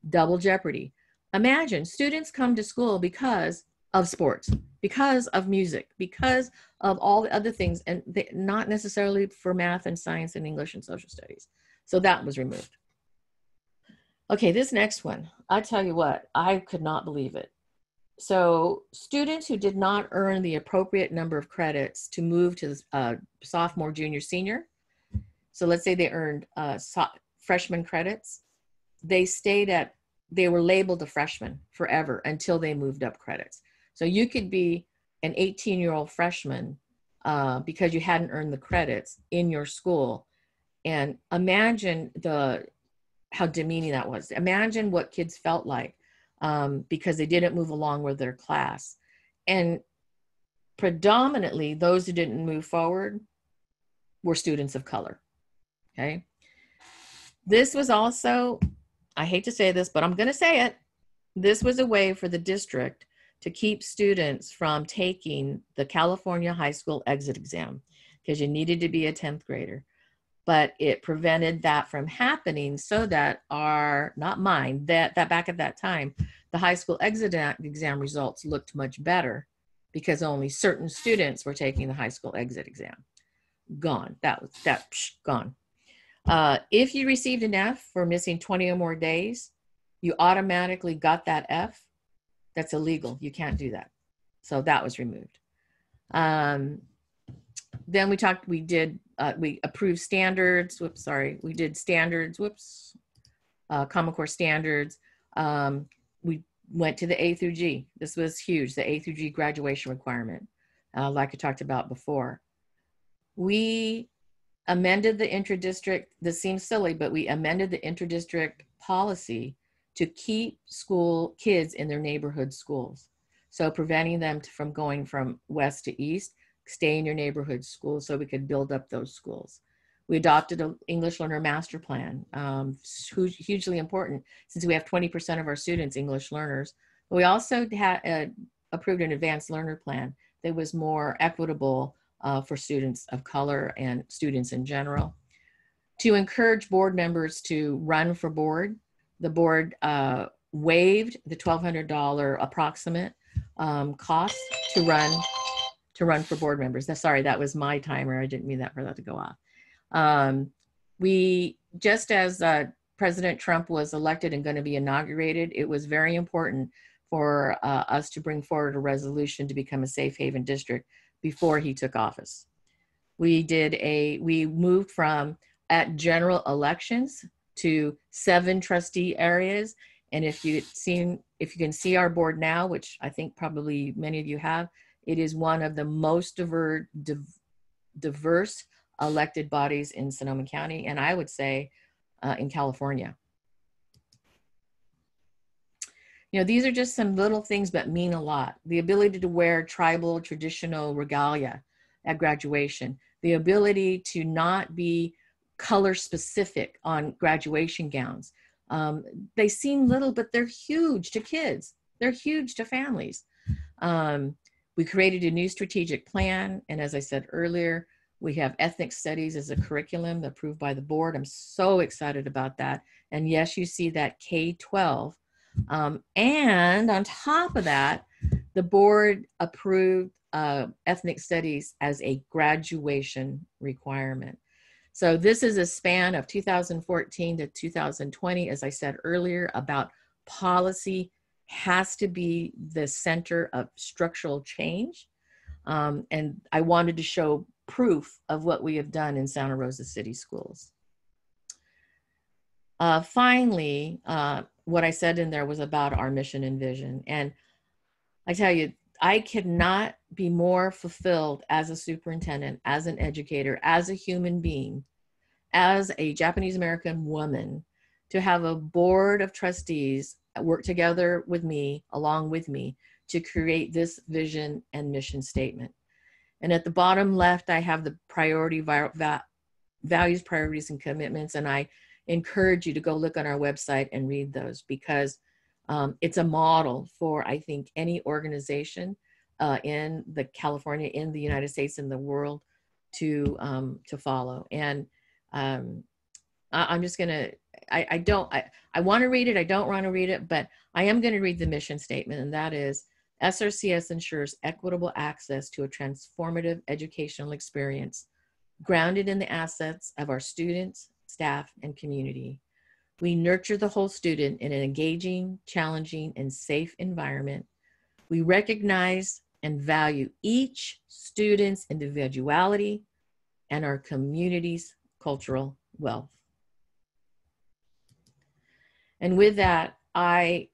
Double jeopardy. Imagine students come to school because of sports, because of music, because of all the other things, and they, not necessarily for math and science and English and social studies. So that was removed. Okay, this next one, I tell you what, I could not believe it. So students who did not earn the appropriate number of credits to move to uh, sophomore, junior, senior. So let's say they earned uh, so freshman credits. They stayed at, they were labeled a freshman forever until they moved up credits. So you could be an 18 year old freshman uh, because you hadn't earned the credits in your school. And imagine the, how demeaning that was. Imagine what kids felt like um, because they didn't move along with their class. And predominantly those who didn't move forward were students of color. Okay. This was also, I hate to say this, but I'm going to say it. This was a way for the district to keep students from taking the California high school exit exam because you needed to be a 10th grader. But it prevented that from happening so that our, not mine, that, that back at that time, the high school exit exam results looked much better because only certain students were taking the high school exit exam. Gone. That was that psh, gone. Uh, if you received an F for missing 20 or more days, you automatically got that F. That's illegal. You can't do that. So that was removed. Um, then we talked, we did, uh, we approved standards. Whoops, sorry. We did standards. Whoops. Uh, Common Core standards. Um, we went to the A through G. This was huge, the A through G graduation requirement, uh, like I talked about before. We amended the inter-district, this seems silly, but we amended the inter-district policy to keep school kids in their neighborhood schools. So preventing them from going from west to east, stay in your neighborhood schools so we could build up those schools. We adopted an English learner master plan, um, hugely important since we have 20% of our students English learners. We also had uh, approved an advanced learner plan that was more equitable uh, for students of color and students in general. To encourage board members to run for board, the board uh, waived the $1,200 approximate um, cost to run to run for board members. sorry, that was my timer. I didn't mean that for that to go off. Um, we, just as uh, President Trump was elected and going to be inaugurated, it was very important for uh, us to bring forward a resolution to become a safe haven district before he took office. We did a, we moved from at general elections to seven trustee areas. And if you seen, if you can see our board now, which I think probably many of you have, it is one of the most diverse, diverse elected bodies in Sonoma County, and I would say uh, in California. You know, these are just some little things but mean a lot. The ability to wear tribal traditional regalia at graduation, the ability to not be color specific on graduation gowns. Um, they seem little, but they're huge to kids. They're huge to families. Um, we created a new strategic plan. And as I said earlier, we have ethnic studies as a curriculum approved by the board. I'm so excited about that. And yes, you see that K 12. Um, and on top of that, the board approved uh, ethnic studies as a graduation requirement. So this is a span of 2014 to 2020, as I said earlier, about policy has to be the center of structural change. Um, and I wanted to show proof of what we have done in Santa Rosa City Schools. Uh, finally, uh, what I said in there was about our mission and vision. And I tell you, I cannot be more fulfilled as a superintendent, as an educator, as a human being, as a Japanese American woman, to have a board of trustees work together with me, along with me, to create this vision and mission statement. And at the bottom left, I have the priority va values, priorities, and commitments. And I encourage you to go look on our website and read those because um, it's a model for, I think, any organization uh, in the California, in the United States, in the world to um, to follow. And um, I, am just gonna. I, I don't. I, I want to read it. I don't want to read it, but I am going to read the mission statement, and that is SRCS ensures equitable access to a transformative educational experience grounded in the assets of our students, staff, and community. We nurture the whole student in an engaging, challenging, and safe environment. We recognize and value each student's individuality and our community's cultural wealth. And with that, I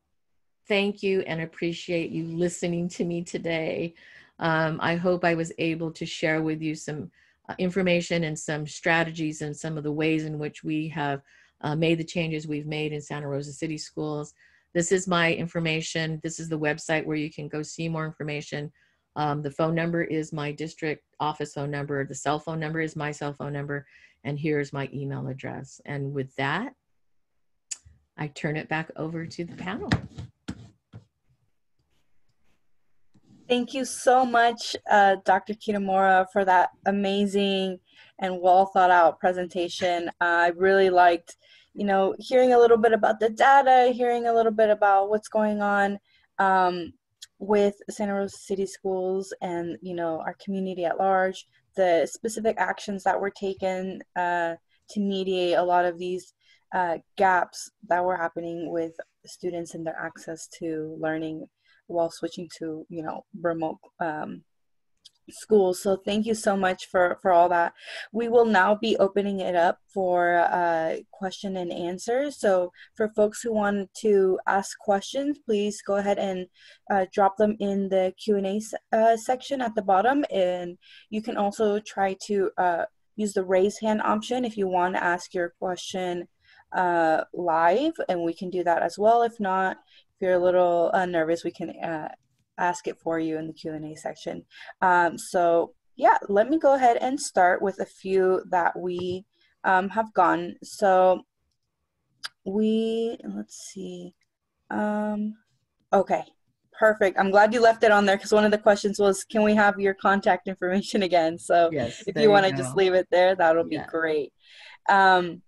thank you and appreciate you listening to me today. Um, I hope I was able to share with you some uh, information and some strategies and some of the ways in which we have uh, made the changes we've made in Santa Rosa City Schools. This is my information. This is the website where you can go see more information. Um, the phone number is my district office phone number. The cell phone number is my cell phone number. And here's my email address. And with that, I turn it back over to the panel. Thank you so much, uh, Dr. Kitamura, for that amazing and well thought out presentation. Uh, I really liked, you know, hearing a little bit about the data, hearing a little bit about what's going on um, with Santa Rosa City Schools and, you know, our community at large, the specific actions that were taken uh, to mediate a lot of these uh, gaps that were happening with students and their access to learning while switching to you know remote um, schools. So thank you so much for for all that. We will now be opening it up for uh, question and answer. So for folks who want to ask questions, please go ahead and uh, drop them in the Q and A uh, section at the bottom, and you can also try to uh, use the raise hand option if you want to ask your question uh, live, and we can do that as well. If not, if you're a little uh, nervous, we can uh, ask it for you in the Q&A section. Um, so yeah, let me go ahead and start with a few that we um, have gone. So we, let's see. Um, okay, perfect. I'm glad you left it on there because one of the questions was, can we have your contact information again? So yes, if you want to just leave it there, that'll be yeah. great. Um,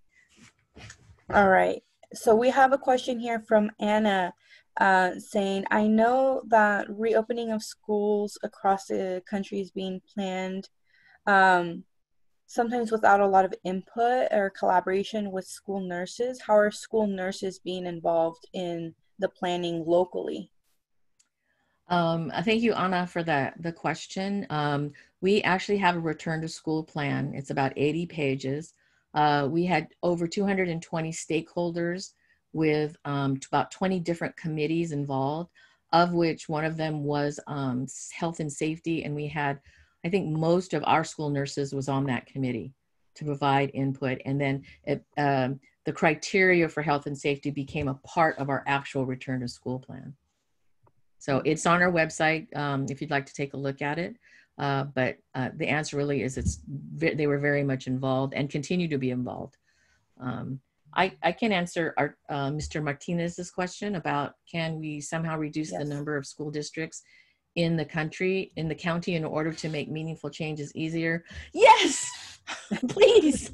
all right. So we have a question here from Anna uh, saying, I know that reopening of schools across the country is being planned, um, sometimes without a lot of input or collaboration with school nurses. How are school nurses being involved in the planning locally? Um, thank you, Anna, for that the question. Um, we actually have a return to school plan. It's about 80 pages. Uh, we had over 220 stakeholders with um, about 20 different committees involved, of which one of them was um, health and safety. And we had, I think most of our school nurses was on that committee to provide input. And then it, um, the criteria for health and safety became a part of our actual return to school plan. So it's on our website um, if you'd like to take a look at it. Uh, but uh, the answer really is it's they were very much involved and continue to be involved. Um, I, I can answer our, uh, Mr. Martinez's question about can we somehow reduce yes. the number of school districts in the country, in the county, in order to make meaningful changes easier? Yes, please.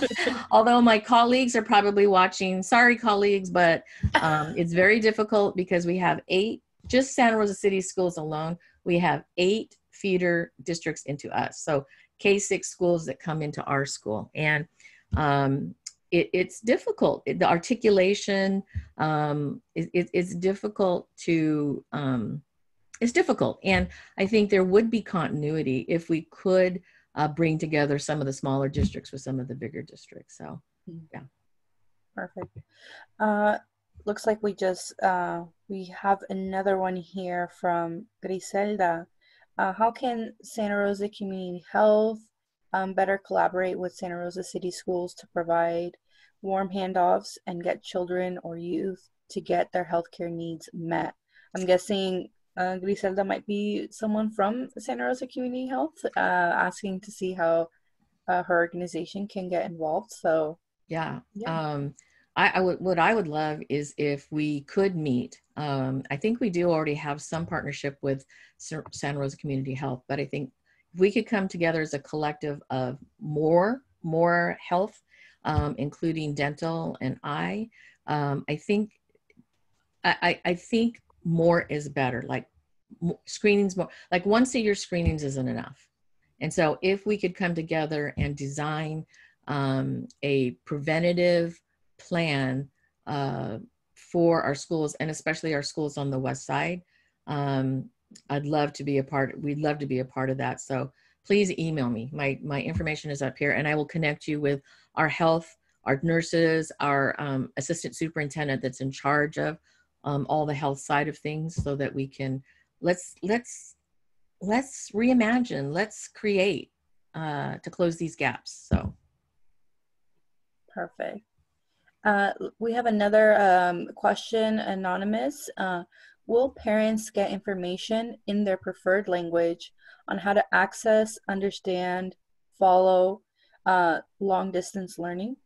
Although my colleagues are probably watching, sorry, colleagues, but um, it's very difficult because we have eight, just Santa Rosa City Schools alone, we have eight feeder districts into us. So K6 schools that come into our school. And um, it, it's difficult. the articulation um, it, it's difficult to um, it's difficult, and I think there would be continuity if we could uh, bring together some of the smaller districts with some of the bigger districts. So, yeah, perfect. Uh, looks like we just uh, we have another one here from Griselda. Uh, how can Santa Rosa Community Health um, better collaborate with Santa Rosa City Schools to provide warm handoffs and get children or youth to get their healthcare needs met. I'm guessing uh, Griselda might be someone from Santa Rosa Community Health uh, asking to see how uh, her organization can get involved. So, yeah. yeah. Um, I, I, would, what I would love is if we could meet. Um, I think we do already have some partnership with Santa Rosa Community Health, but I think if we could come together as a collective of more, more health um, including dental and eye. Um, I think I, I think more is better. Like screenings more like once a year screenings isn't enough. And so if we could come together and design um, a preventative plan uh, for our schools and especially our schools on the west side, um, I'd love to be a part. We'd love to be a part of that. So please email me. My my information is up here, and I will connect you with our health, our nurses, our um, assistant superintendent that's in charge of um, all the health side of things so that we can let's let's let's reimagine let's create uh, to close these gaps so perfect uh, we have another um, question anonymous uh, will parents get information in their preferred language on how to access, understand, follow uh, long distance learning?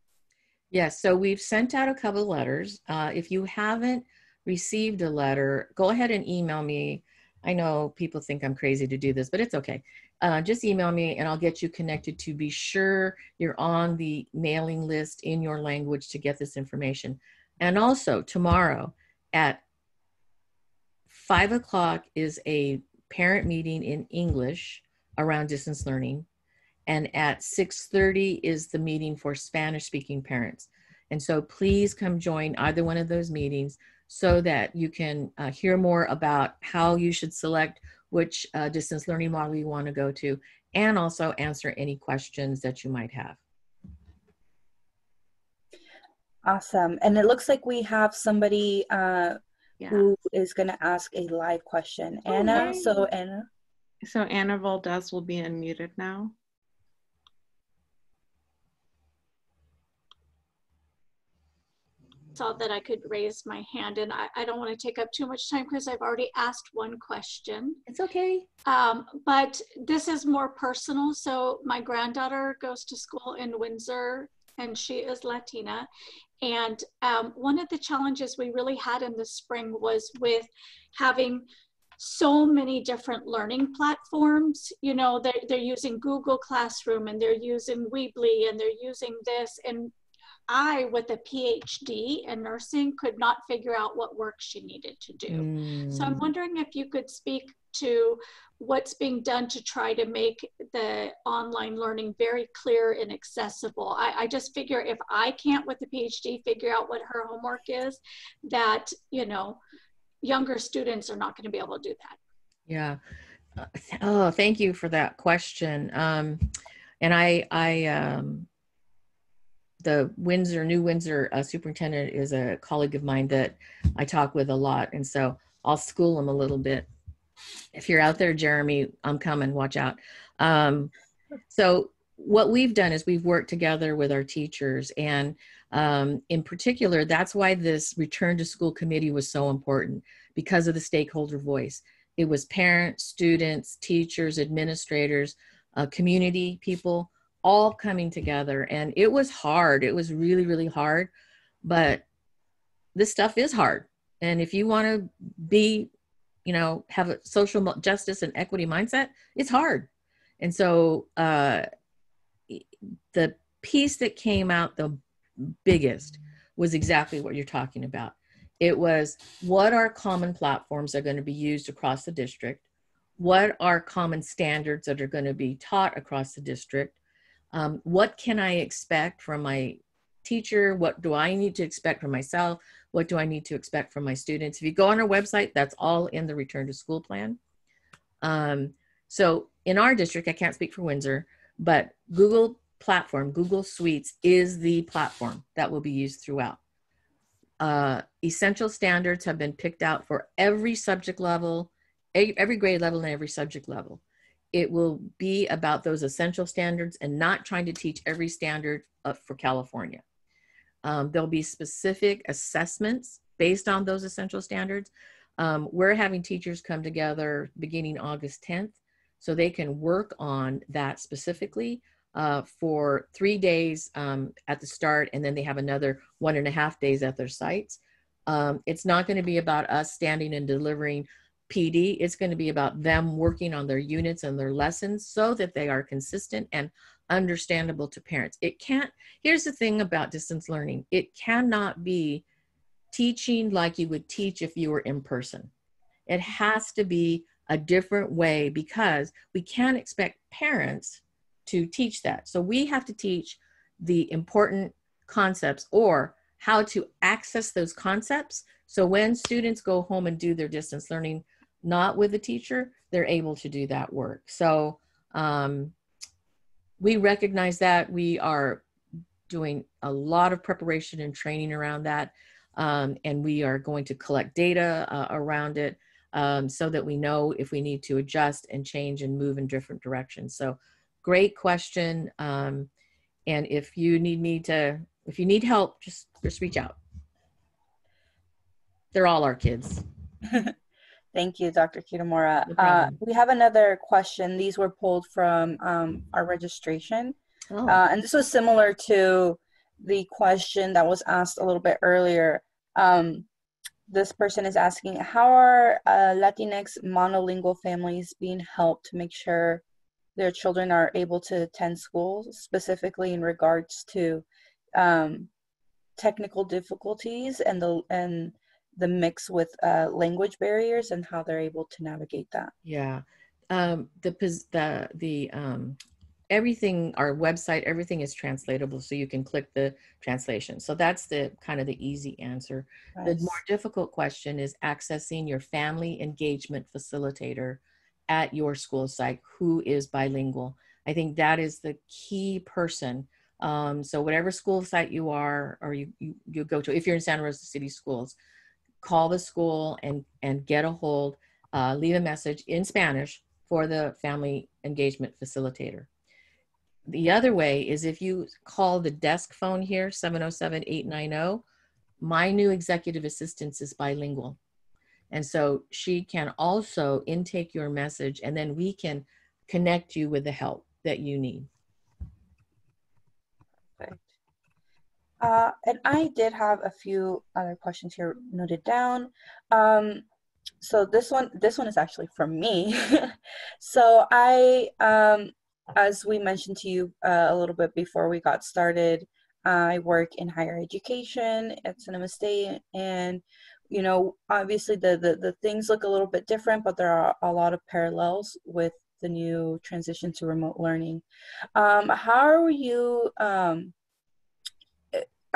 Yes, so we've sent out a couple of letters. Uh, if you haven't received a letter, go ahead and email me. I know people think I'm crazy to do this, but it's okay. Uh, just email me and I'll get you connected to be sure you're on the mailing list in your language to get this information. And also, tomorrow at five o'clock is a parent meeting in English around distance learning and at 6.30 is the meeting for spanish speaking parents and so please come join either one of those meetings so that you can uh, hear more about how you should select which uh, distance learning model you want to go to and also answer any questions that you might have. Awesome. And it looks like we have somebody uh, yeah. who is going to ask a live question. Anna? so anna? So anna valdez will be unmuted now saw that I could raise my hand and I, I don't want to take up too much time because I've already asked one question. It's okay. Um, but this is more personal. So my granddaughter goes to school in Windsor and she is Latina. And um, one of the challenges we really had in the spring was with having so many different learning platforms. You know, they're, they're using Google Classroom and they're using Weebly and they're using this. And I, with a PhD in nursing, could not figure out what work she needed to do. Mm. So I'm mm. wondering if you could speak to what's being done to try to make the online learning very clear and accessible. I, I, just figure if I can't, with a PhD, figure out what her homework is, that, you know, younger students are not going to be able to do that. Yeah. Uh, oh, thank you for that question. Um, and I, I, um, the Windsor, New Windsor uh, superintendent is a colleague of mine that I talk with a lot. And so I'll school him a little bit. If you're out there, Jeremy, I'm coming, watch out. Um, so what we've done is we've worked together with our teachers and um, in particular, that's why this return to school committee was so important because of the stakeholder voice. It was parents, students, teachers, administrators, uh, community people all coming together and it was hard. It was really really hard but this stuff is hard. And if you want to be you know have a social justice and equity mindset it's hard. And so uh the piece that came out the biggest was exactly what you're talking about. It was what are common platforms that are going to be used across the district what are common standards that are going to be taught across the district um, what can I expect from my teacher? What do I need to expect from myself? What do I need to expect from my students? If you go on our website, that's all in the return to school plan. Um, so in our district, I can't speak for Windsor, but Google platform, Google Suites is the platform that will be used throughout. Uh, essential standards have been picked out for every subject level, every grade level and every subject level it will be about those essential standards and not trying to teach every standard for California. Um, there'll be specific assessments based on those essential standards. Um, we're having teachers come together beginning August 10th so they can work on that specifically uh, for three days um, at the start, and then they have another one and a half days at their sites. Um, it's not going to be about us standing and delivering PD, it's going to be about them working on their units and their lessons so that they are consistent and understandable to parents. It can't, here's the thing about distance learning it cannot be teaching like you would teach if you were in person. It has to be a different way because we can't expect parents to teach that. So we have to teach the important concepts or how to access those concepts. So when students go home and do their distance learning, not with a teacher, they're able to do that work. So um, we recognize that we are doing a lot of preparation and training around that. Um, and we are going to collect data uh, around it um, so that we know if we need to adjust and change and move in different directions. So great question. Um, and if you need me to, if you need help, just, just reach out. They're all our kids. Thank you, Dr. Kitamura. No uh, we have another question. These were pulled from um, our registration. Oh, Uh, and this was similar to the question that was asked a little bit earlier. Um, this person is asking How are uh, Latinx monolingual families being helped to make sure their children are able to attend school, specifically in regards to um, technical difficulties and the, and the mix with uh, language barriers and how they're able to navigate that? yeah. Um, the, the, the, um, everything, our website, everything is translatable. So you can click the translation. So that's the kind of the easy answer. The more difficult question is accessing your family engagement facilitator at your school site who is bilingual. I think that is the key person. Um, so whatever school site you are or you, you, you go to, if you're in Santa Rosa City Schools, call the school and, and get a hold, uh, leave a message in Spanish for the family engagement facilitator. The other way is if you call the desk phone here, 707 890, my new executive assistant is bilingual. And so she can also intake your message and then we can connect you with the help that you need. Perfect. Uh, and I did have a few other questions here noted down. Um, so this one, this one is actually from me. so I, um, as we mentioned to you uh, a little bit before we got started, I work in higher education at Sonoma State, and you know, obviously the, the the things look a little bit different, but there are a lot of parallels with the new transition to remote learning. Um, how are you? Um,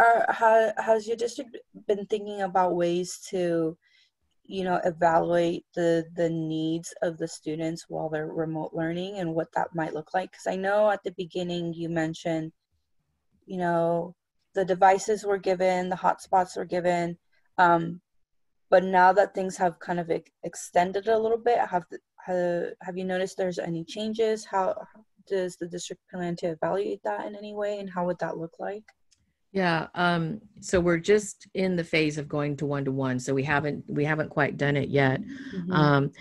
are, how, has your district been thinking about ways to you know evaluate the the needs of the students while they're remote learning and what that might look like? Because i know at the beginning you mentioned you know the devices were given the hotspots were given um, but now that things have kind of ex- extended a little bit have, have have you noticed there's any changes? How does the district plan to evaluate that in any way and how would that look like Yeah. Um, so we're just in the phase of going to one to one. So we haven't we haven't quite done it yet. Um,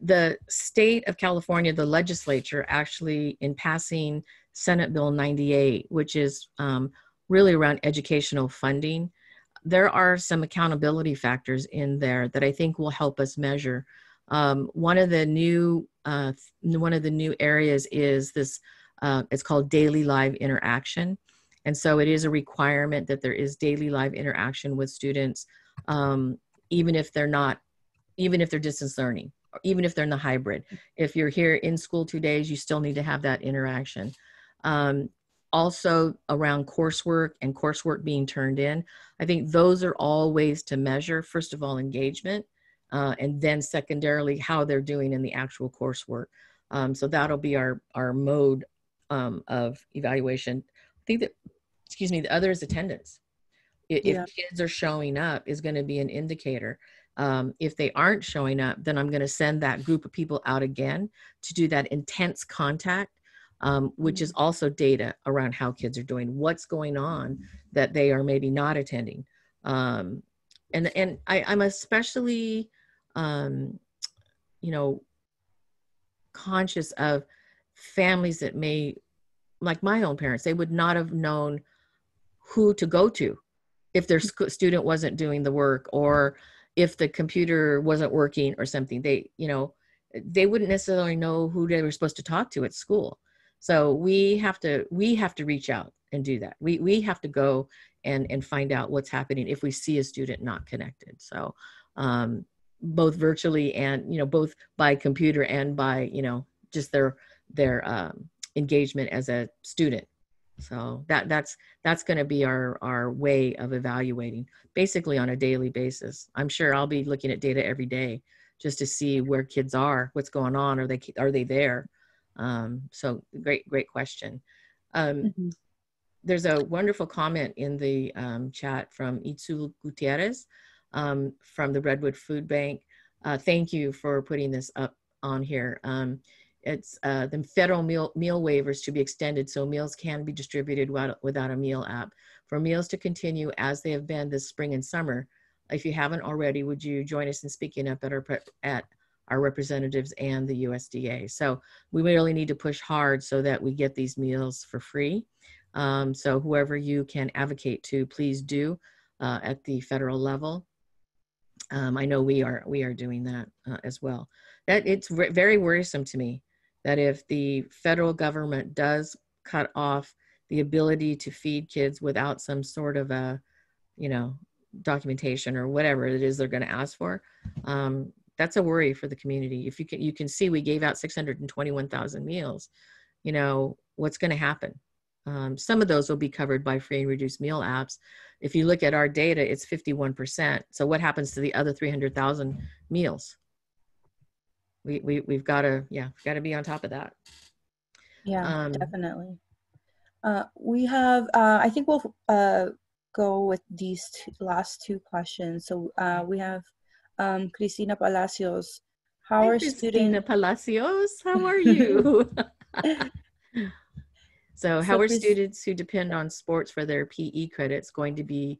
the state of California, the legislature actually in passing Senate Bill 98, which is um, really around educational funding, there are some accountability factors in there that I think will help us measure. Um, one of the new uh, one of the new areas is this. Uh, it's called daily live interaction, and so it is a requirement that there is daily live interaction with students, um, even if they're not, even if they're distance learning or even if they're in the hybrid. If you're here in school two days, you still need to have that interaction. Um, also around coursework and coursework being turned in, I think those are all ways to measure, first of all, engagement, uh, and then secondarily, how they're doing in the actual coursework. Um, so that'll be our, our mode um, of evaluation. Think that, excuse me, the other is attendance. I- Yeah. If kids are showing up is going to be an indicator. Um, if they aren't showing up, then I'm going to send that group of people out again to do that intense contact, um, which is also data around how kids are doing, what's going on that they are maybe not attending. Um, and and I, I'm especially, um, you know, conscious of families that may, like my own parents, they would not have known who to go to if their sc- student wasn't doing the work or if the computer wasn't working or something. They you know they wouldn't necessarily know who they were supposed to talk to at school. So we have to we have to reach out and do that. We we have to go and and find out what's happening if we see a student not connected. So um both virtually and you know both by computer and by you know just their their um, engagement as a student so that that's that's going to be our our way of evaluating basically on a daily basis i'm sure i'll be looking at data every day just to see where kids are what's going on are they are they there um, so great great question um, Mhm. there's a wonderful comment in the um, chat from Itzel Gutierrez um, from the Redwood Food Bank. Uh, thank you for putting this up on here. Um, it's uh, the federal meal, meal waivers to be extended so meals can be distributed without, without a meal app. For meals to continue as they have been this spring and summer, if you haven't already, would you join us in speaking up at our at our representatives and the USDA? So we really need to push hard so that we get these meals for free. Um, so whoever you can advocate to, please do uh, at the federal level. Um, I know we are we are doing that uh, as well. That it's very worrisome to me that if the federal government does cut off the ability to feed kids without some sort of a, you know, documentation or whatever it is they're going to ask for, um, that's a worry for the community. If you can, you can see we gave out 621,000 meals. You know what's going to happen. Um, some of those will be covered by free and reduced meal apps. If you look at our data, it's 51%. So what happens to the other 300,000 meals? We, we, we've got to, yeah, got to be on top of that. Yeah, um, definitely. Uh, we have, uh, I think we'll uh, go with these two, last two questions. So uh, we have um, Cristina Palacios. How Hi, are Cristina Palacios, how are you? so, how so are students who depend on sports for their PE credits going to be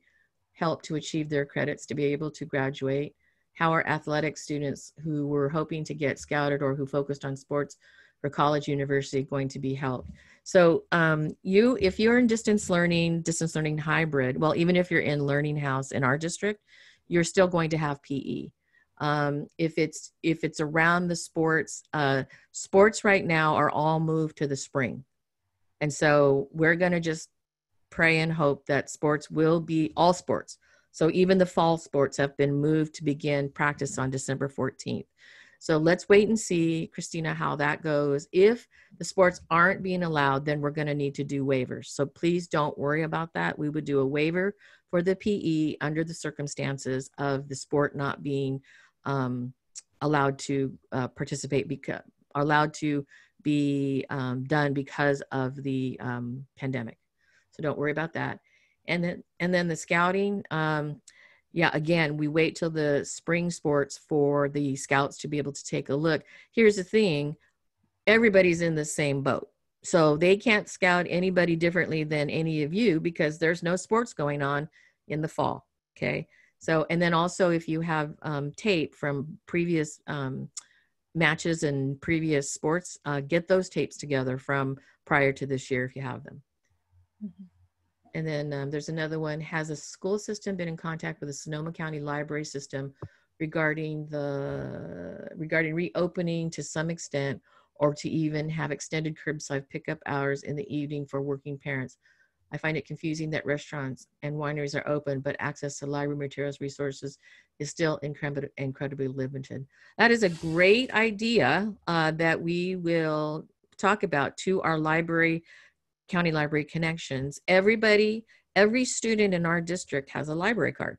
helped to achieve their credits to be able to graduate? How are athletic students who were hoping to get scouted or who focused on sports for college university going to be helped? So um, you, if you're in distance learning, distance learning hybrid, well, even if you're in learning house in our district, you're still going to have PE. Um, if it's if it's around the sports, uh, sports right now are all moved to the spring, and so we're going to just pray and hope that sports will be all sports. So even the fall sports have been moved to begin practice on December 14th. So let's wait and see, Christina, how that goes. If the sports aren't being allowed, then we're going to need to do waivers. So please don't worry about that. We would do a waiver for the PE under the circumstances of the sport not being um, allowed to uh, participate because allowed to be um, done because of the um, pandemic. So don't worry about that. And then and then the scouting. Um, yeah, again, we wait till the spring sports for the scouts to be able to take a look. Here's the thing everybody's in the same boat. So they can't scout anybody differently than any of you because there's no sports going on in the fall. Okay. So, and then also if you have um, tape from previous um, matches and previous sports, uh, get those tapes together from prior to this year if you have them. Mm-hmm. And then um, there's another one. Has a school system been in contact with the Sonoma County Library System regarding the regarding reopening to some extent, or to even have extended curbside pickup hours in the evening for working parents? I find it confusing that restaurants and wineries are open, but access to library materials resources is still incredibly, incredibly limited. That is a great idea uh, that we will talk about to our library county library connections, everybody, every student in our district has a library card.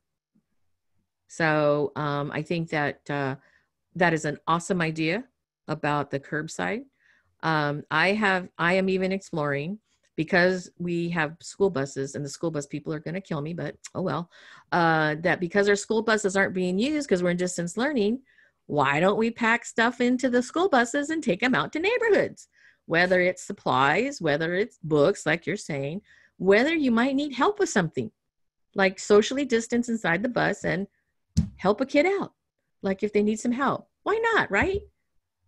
So um, I think that uh, that is an awesome idea about the curbside. Um, I have, I am even exploring because we have school buses and the school bus people are going to kill me, but oh well, uh, that because our school buses aren't being used because we're in distance learning, why don't we pack stuff into the school buses and take them out to neighborhoods? Whether it's supplies, whether it's books, like you're saying, whether you might need help with something, like socially distance inside the bus and help a kid out. Like if they need some help, why not, right?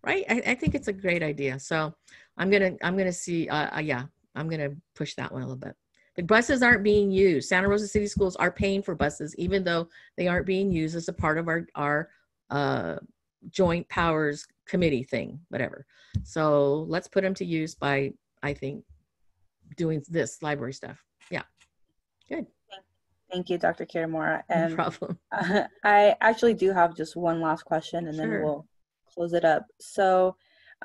Right? I, I think it's a great idea. So I'm gonna I'm gonna see. Uh, uh, yeah, I'm gonna push that one a little bit. The buses aren't being used. Santa Rosa City Schools are paying for buses, even though they aren't being used as a part of our our uh, joint powers committee thing, whatever. So let's put them to use by, I think, doing this library stuff. Yeah, good. Thank you, Dr. Kitamura. And no problem. Uh, I actually do have just one last question and sure. then we'll close it up. So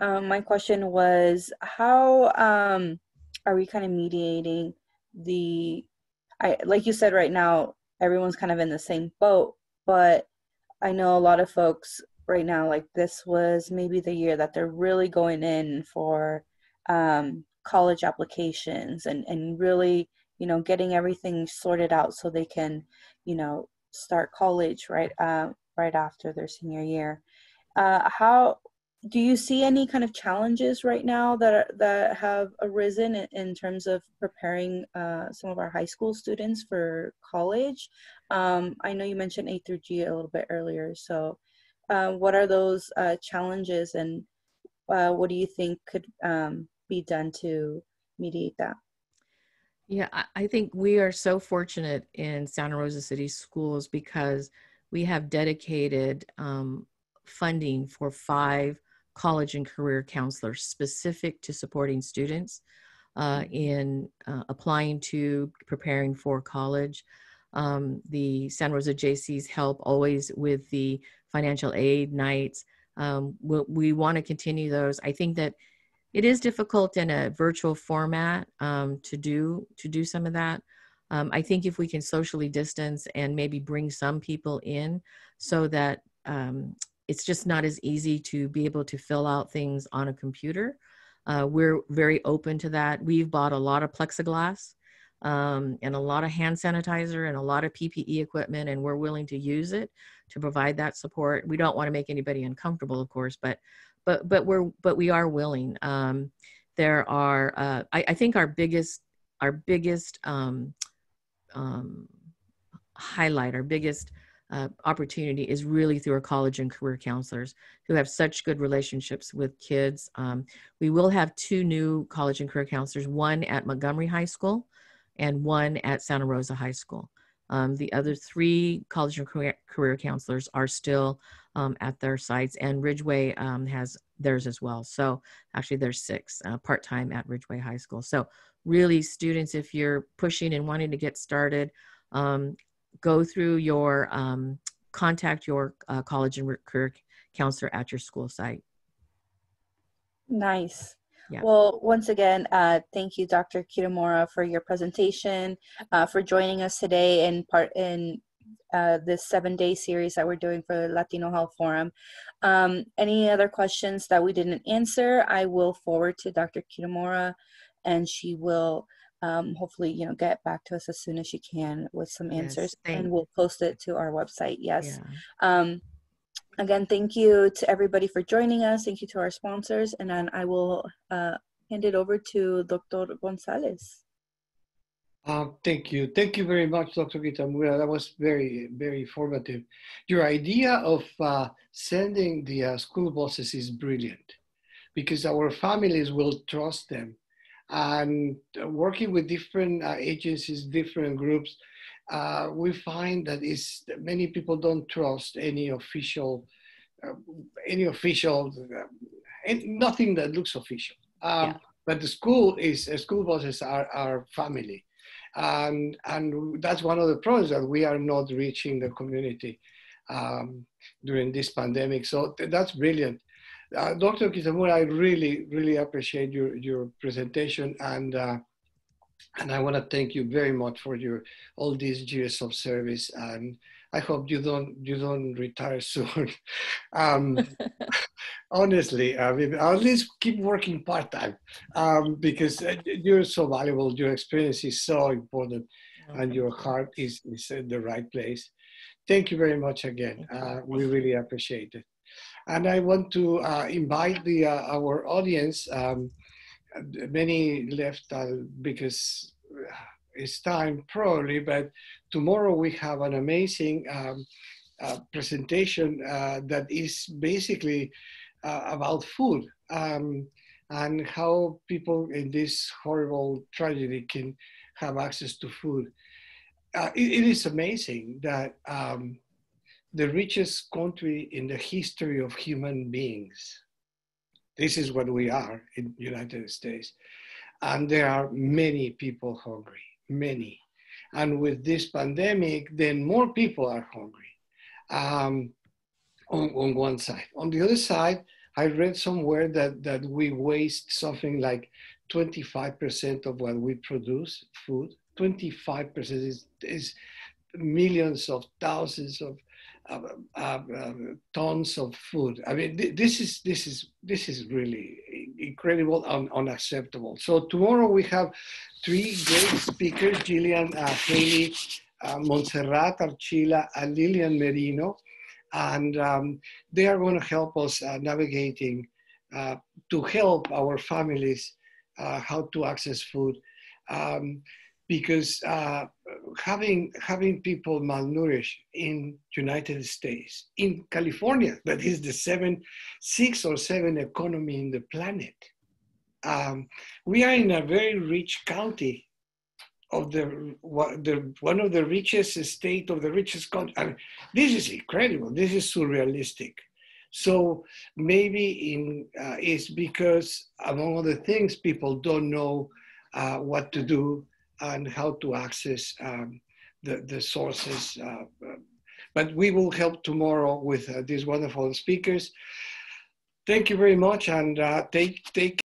um, my question was, how um, are we kind of mediating the, I like you said right now, everyone's kind of in the same boat, but I know a lot of folks right now like this was maybe the year that they're really going in for um, college applications and and really you know getting everything sorted out so they can you know start college right uh, right after their senior year uh, how do you see any kind of challenges right now that are, that have arisen in, in terms of preparing uh, some of our high school students for college? Um, I know you mentioned A through G a little bit earlier. So, uh, what are those uh, challenges, and uh, what do you think could um, be done to mediate that? Yeah, I think we are so fortunate in Santa Rosa City Schools because we have dedicated um, funding for five college and career counselors specific to supporting students uh, in uh, applying to preparing for college. Um, the San Rosa JCs help always with the financial aid nights. Um, we, we want to continue those. I think that it is difficult in a virtual format um, to do to do some of that. Um, I think if we can socially distance and maybe bring some people in, so that um, it's just not as easy to be able to fill out things on a computer. Uh, we're very open to that. We've bought a lot of plexiglass um, and a lot of hand sanitizer and a lot of PPE equipment, and we're willing to use it to provide that support. We don't want to make anybody uncomfortable, of course, but but but we're but we are willing. Um, there are uh, I, I, think our biggest our biggest um, um, highlight, our biggest uh, opportunity is really through our college and career counselors who have such good relationships with kids. Um, we will have two new college and career counselors, one at Montgomery High School and one at Santa Rosa High School. Um, the other three college and career, career counselors are still um, at their sites, and Ridgeway um, has theirs as well. So actually, there's six uh, part time at Ridgeway High School. So really, students, if you're pushing and wanting to get started, um, go through your um, contact your uh, college and career counselor at your school site. Nice. Yeah. Well, once again, uh, thank you, Dr. Kitamura, for your presentation, uh, for joining us today in part in uh, this seven-day series that we're doing for the Latino Health Forum. Um, any other questions that we didn't answer, I will forward to Dr. Kitamura, and she will um, hopefully, you know, get back to us as soon as she can with some answers, and we'll post it to our website. Yes. Yeah. Um, Again, thank you to everybody for joining us. Thank you to our sponsors. And then I will uh, hand it over to Dr. Gonzalez. Uh, thank you. Thank you very much, Dr. Kitamura. That was very, very informative. Your idea of uh, sending the uh, school buses is brilliant because our families will trust them. And working with different uh, agencies, different groups, uh, we find that is many people don't trust any official, uh, any official, uh, nothing that looks official. Um, yeah. But the school is uh, school buses are our family, and and that's one of the problems that we are not reaching the community um, during this pandemic. So th- that's brilliant. Uh, Dr. Kitamura, I really, really appreciate your, your presentation and uh, and I want to thank you very much for your all these years of service. And I hope you don't you don't retire soon. um, honestly, I mean, at least keep working part time um, because uh, you're so valuable. Your experience is so important, okay. and your heart is is in the right place. Thank you very much again. Uh, we really appreciate it. And I want to uh, invite the uh, our audience. Um, many left uh, because it's time probably, but tomorrow we have an amazing um, uh, presentation uh, that is basically uh, about food um, and how people in this horrible tragedy can have access to food. Uh, it, it is amazing that um, the richest country in the history of human beings this is what we are in United States. And there are many people hungry, many. And with this pandemic, then more people are hungry um, on, on one side. On the other side, I read somewhere that, that we waste something like 25% of what we produce, food. 25% is, is millions of thousands of tons of food. I mean, th- this is this is this is really incredible and unacceptable. So tomorrow we have three great speakers: Gillian uh, Haley, uh, Montserrat Archila, and Lilian Merino. and um, they are going to help us uh, navigating to help our families how to access food. Um, because uh, having having people malnourished in United States, in California, that is the seven, six or seven economy in the planet. Um, we are in a very rich county of the, the one of the richest state of the richest country. I mean, this is incredible. This is surrealistic. So maybe in uh, it's because among other things, people don't know uh, what to do and how to access um, the, the sources. Uh, but we will help tomorrow with uh, these wonderful speakers. Thank you very much and uh, take, take